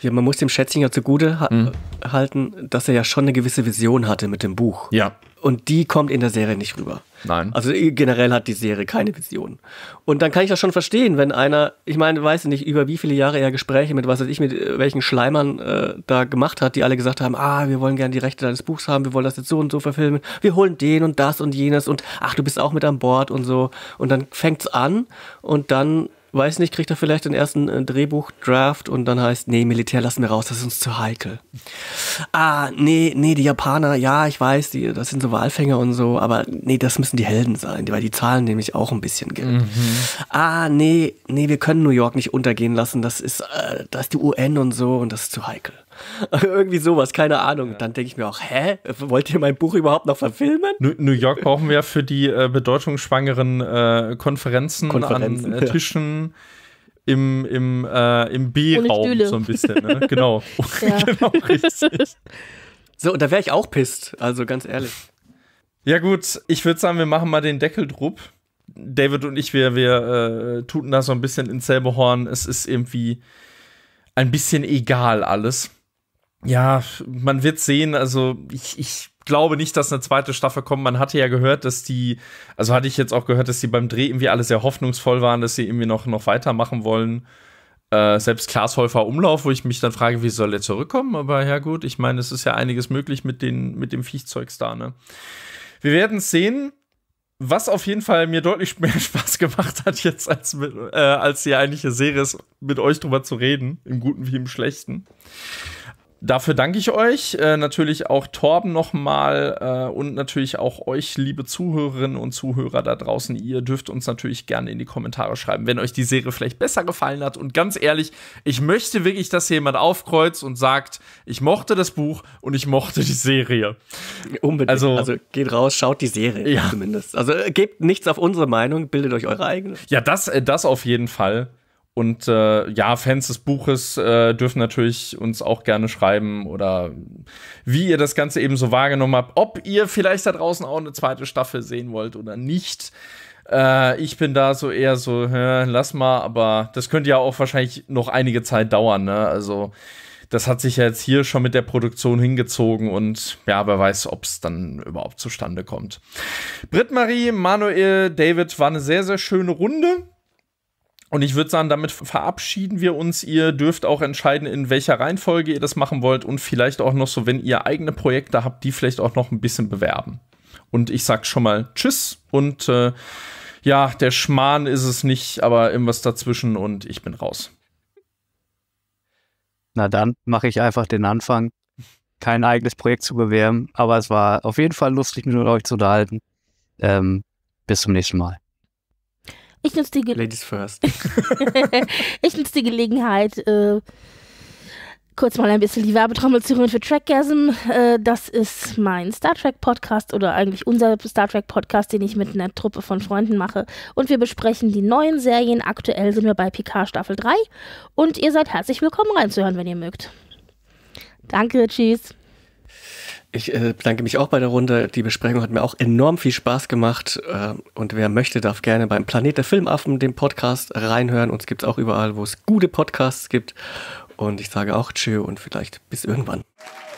Ja, man muss dem Schätzinger zugute ha Mhm. halten, dass er ja schon eine gewisse Vision hatte mit dem Buch. Ja. Und die kommt in der Serie nicht rüber. Nein. Also äh, generell hat die Serie keine Vision. Und dann kann ich das schon verstehen, wenn einer, ich meine, weiß nicht, über wie viele Jahre er Gespräche mit, was weiß ich, mit äh, welchen Schleimern äh, da gemacht hat, die alle gesagt haben, ah, wir wollen gerne die Rechte deines Buchs haben, wir wollen das jetzt so und so verfilmen, wir holen den und das und jenes und ach, du bist auch mit an Bord und so. Und dann fängt's an und dann weiß nicht, kriegt er vielleicht den ersten äh, Drehbuch-Draft und dann heißt, nee, Militär lassen wir raus, das ist uns zu heikel. Ah, nee, nee, die Japaner, ja, ich weiß, die, das sind so Walfänger und so, aber nee, das müssen die Helden sein, weil die zahlen nämlich auch ein bisschen Geld. Mhm. Ah, nee, nee, wir können New York nicht untergehen lassen, das ist, äh, da ist die UN und so und das ist zu heikel. Irgendwie sowas, keine Ahnung. Dann denke ich mir auch, hä, wollt ihr mein Buch überhaupt noch verfilmen? New New York brauchen wir für die äh, bedeutungsschwangeren äh, Konferenzen, Konferenzen, an äh, ja. Tischen im, im, äh, im B-Raum so ein bisschen. Ne? Genau. Ja. genau, richtig. So, und da wäre ich auch pisst, also ganz ehrlich. Ja gut, ich würde sagen, wir machen mal den Deckel drupp. David und ich, wir, wir äh, tuten da so ein bisschen ins selbe Horn. Es ist irgendwie ein bisschen egal alles. Ja, man wird sehen. Also ich, ich glaube nicht, dass eine zweite Staffel kommt. Man hatte ja gehört, dass die, also hatte ich jetzt auch gehört, dass die beim Dreh irgendwie alle sehr hoffnungsvoll waren, dass sie irgendwie noch, noch weitermachen wollen. Äh, selbst Klaas Häufer Umlauf, wo ich mich dann frage, wie soll er zurückkommen? Aber ja gut, ich meine, es ist ja einiges möglich mit, den, mit dem Viechzeugs da, ne? Wir werden sehen. Was auf jeden Fall mir deutlich mehr Spaß gemacht hat, jetzt als, mit, äh, als die eigentliche Serie ist, mit euch drüber zu reden, im Guten wie im Schlechten. Dafür danke ich euch. Äh, natürlich auch Torben nochmal äh, und natürlich auch euch, liebe Zuhörerinnen und Zuhörer da draußen. Ihr dürft uns natürlich gerne in die Kommentare schreiben, wenn euch die Serie vielleicht besser gefallen hat. Und ganz ehrlich, ich möchte wirklich, dass hier jemand aufkreuzt und sagt, ich mochte das Buch und ich mochte die Serie. Unbedingt. Also- Also, geht raus, schaut die Serie Ja. zumindest. Also äh, gebt nichts auf unsere Meinung, bildet euch eure eigene. Ja, das, äh, das auf jeden Fall. Und äh, ja, Fans des Buches äh, dürfen natürlich uns auch gerne schreiben oder wie ihr das Ganze eben so wahrgenommen habt, ob ihr vielleicht da draußen auch eine zweite Staffel sehen wollt oder nicht. Äh, ich bin da so eher so, lass mal, aber das könnte ja auch wahrscheinlich noch einige Zeit dauern, ne? Also das hat sich ja jetzt hier schon mit der Produktion hingezogen und ja, wer weiß, ob es dann überhaupt zustande kommt. Britt-Marie, Manuel, David, war eine sehr, sehr schöne Runde. Und ich würde sagen, damit verabschieden wir uns. Ihr dürft auch entscheiden, in welcher Reihenfolge ihr das machen wollt und vielleicht auch noch so, wenn ihr eigene Projekte habt, die vielleicht auch noch ein bisschen bewerben. Und ich sag schon mal Tschüss und äh, ja, der Schmarrn ist es nicht, aber irgendwas dazwischen und ich bin raus. Na dann mache ich einfach den Anfang. Kein eigenes Projekt zu bewerben, aber es war auf jeden Fall lustig, mit euch zu unterhalten. Ähm, bis zum nächsten Mal. Ich nutze die, Ge Ladies first. ich nutze die Gelegenheit, äh, kurz mal ein bisschen die Werbetrommel zu rühren für Trackgasm. Äh, das ist mein Star Trek Podcast oder eigentlich unser Star Trek Podcast, den ich mit einer Truppe von Freunden mache. Und wir besprechen die neuen Serien. Aktuell sind wir bei Picard Staffel 3. Und ihr seid herzlich willkommen reinzuhören, wenn ihr mögt. Danke, tschüss. Ich äh, bedanke mich auch bei der Runde. Die Besprechung hat mir auch enorm viel Spaß gemacht. Äh, und wer möchte, darf gerne beim Planet der Filmaffen, dem Podcast, reinhören. Uns gibt es auch überall, wo es gute Podcasts gibt. Und ich sage auch Tschö und vielleicht bis irgendwann.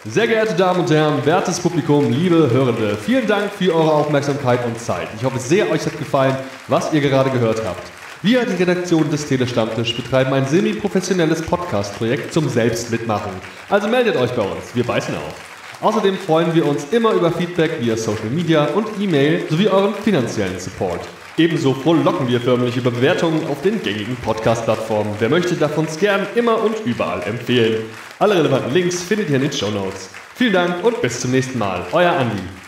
Sehr geehrte Damen und Herren, wertes Publikum, liebe Hörende, vielen Dank für eure Aufmerksamkeit und Zeit. Ich hoffe sehr, euch hat gefallen, was ihr gerade gehört habt. Wir, die Redaktion des Telestammtisch, betreiben ein semi-professionelles Podcast-Projekt zum Selbstmitmachen. Also meldet euch bei uns, wir beißen auf. Außerdem freuen wir uns immer über Feedback via Social Media und E-Mail sowie euren finanziellen Support. Ebenso frohlocken wir förmlich über Bewertungen auf den gängigen Podcast-Plattformen. Wer möchte, darf uns gern immer und überall empfehlen. Alle relevanten Links findet ihr in den Show Notes. Vielen Dank und bis zum nächsten Mal. Euer Andi.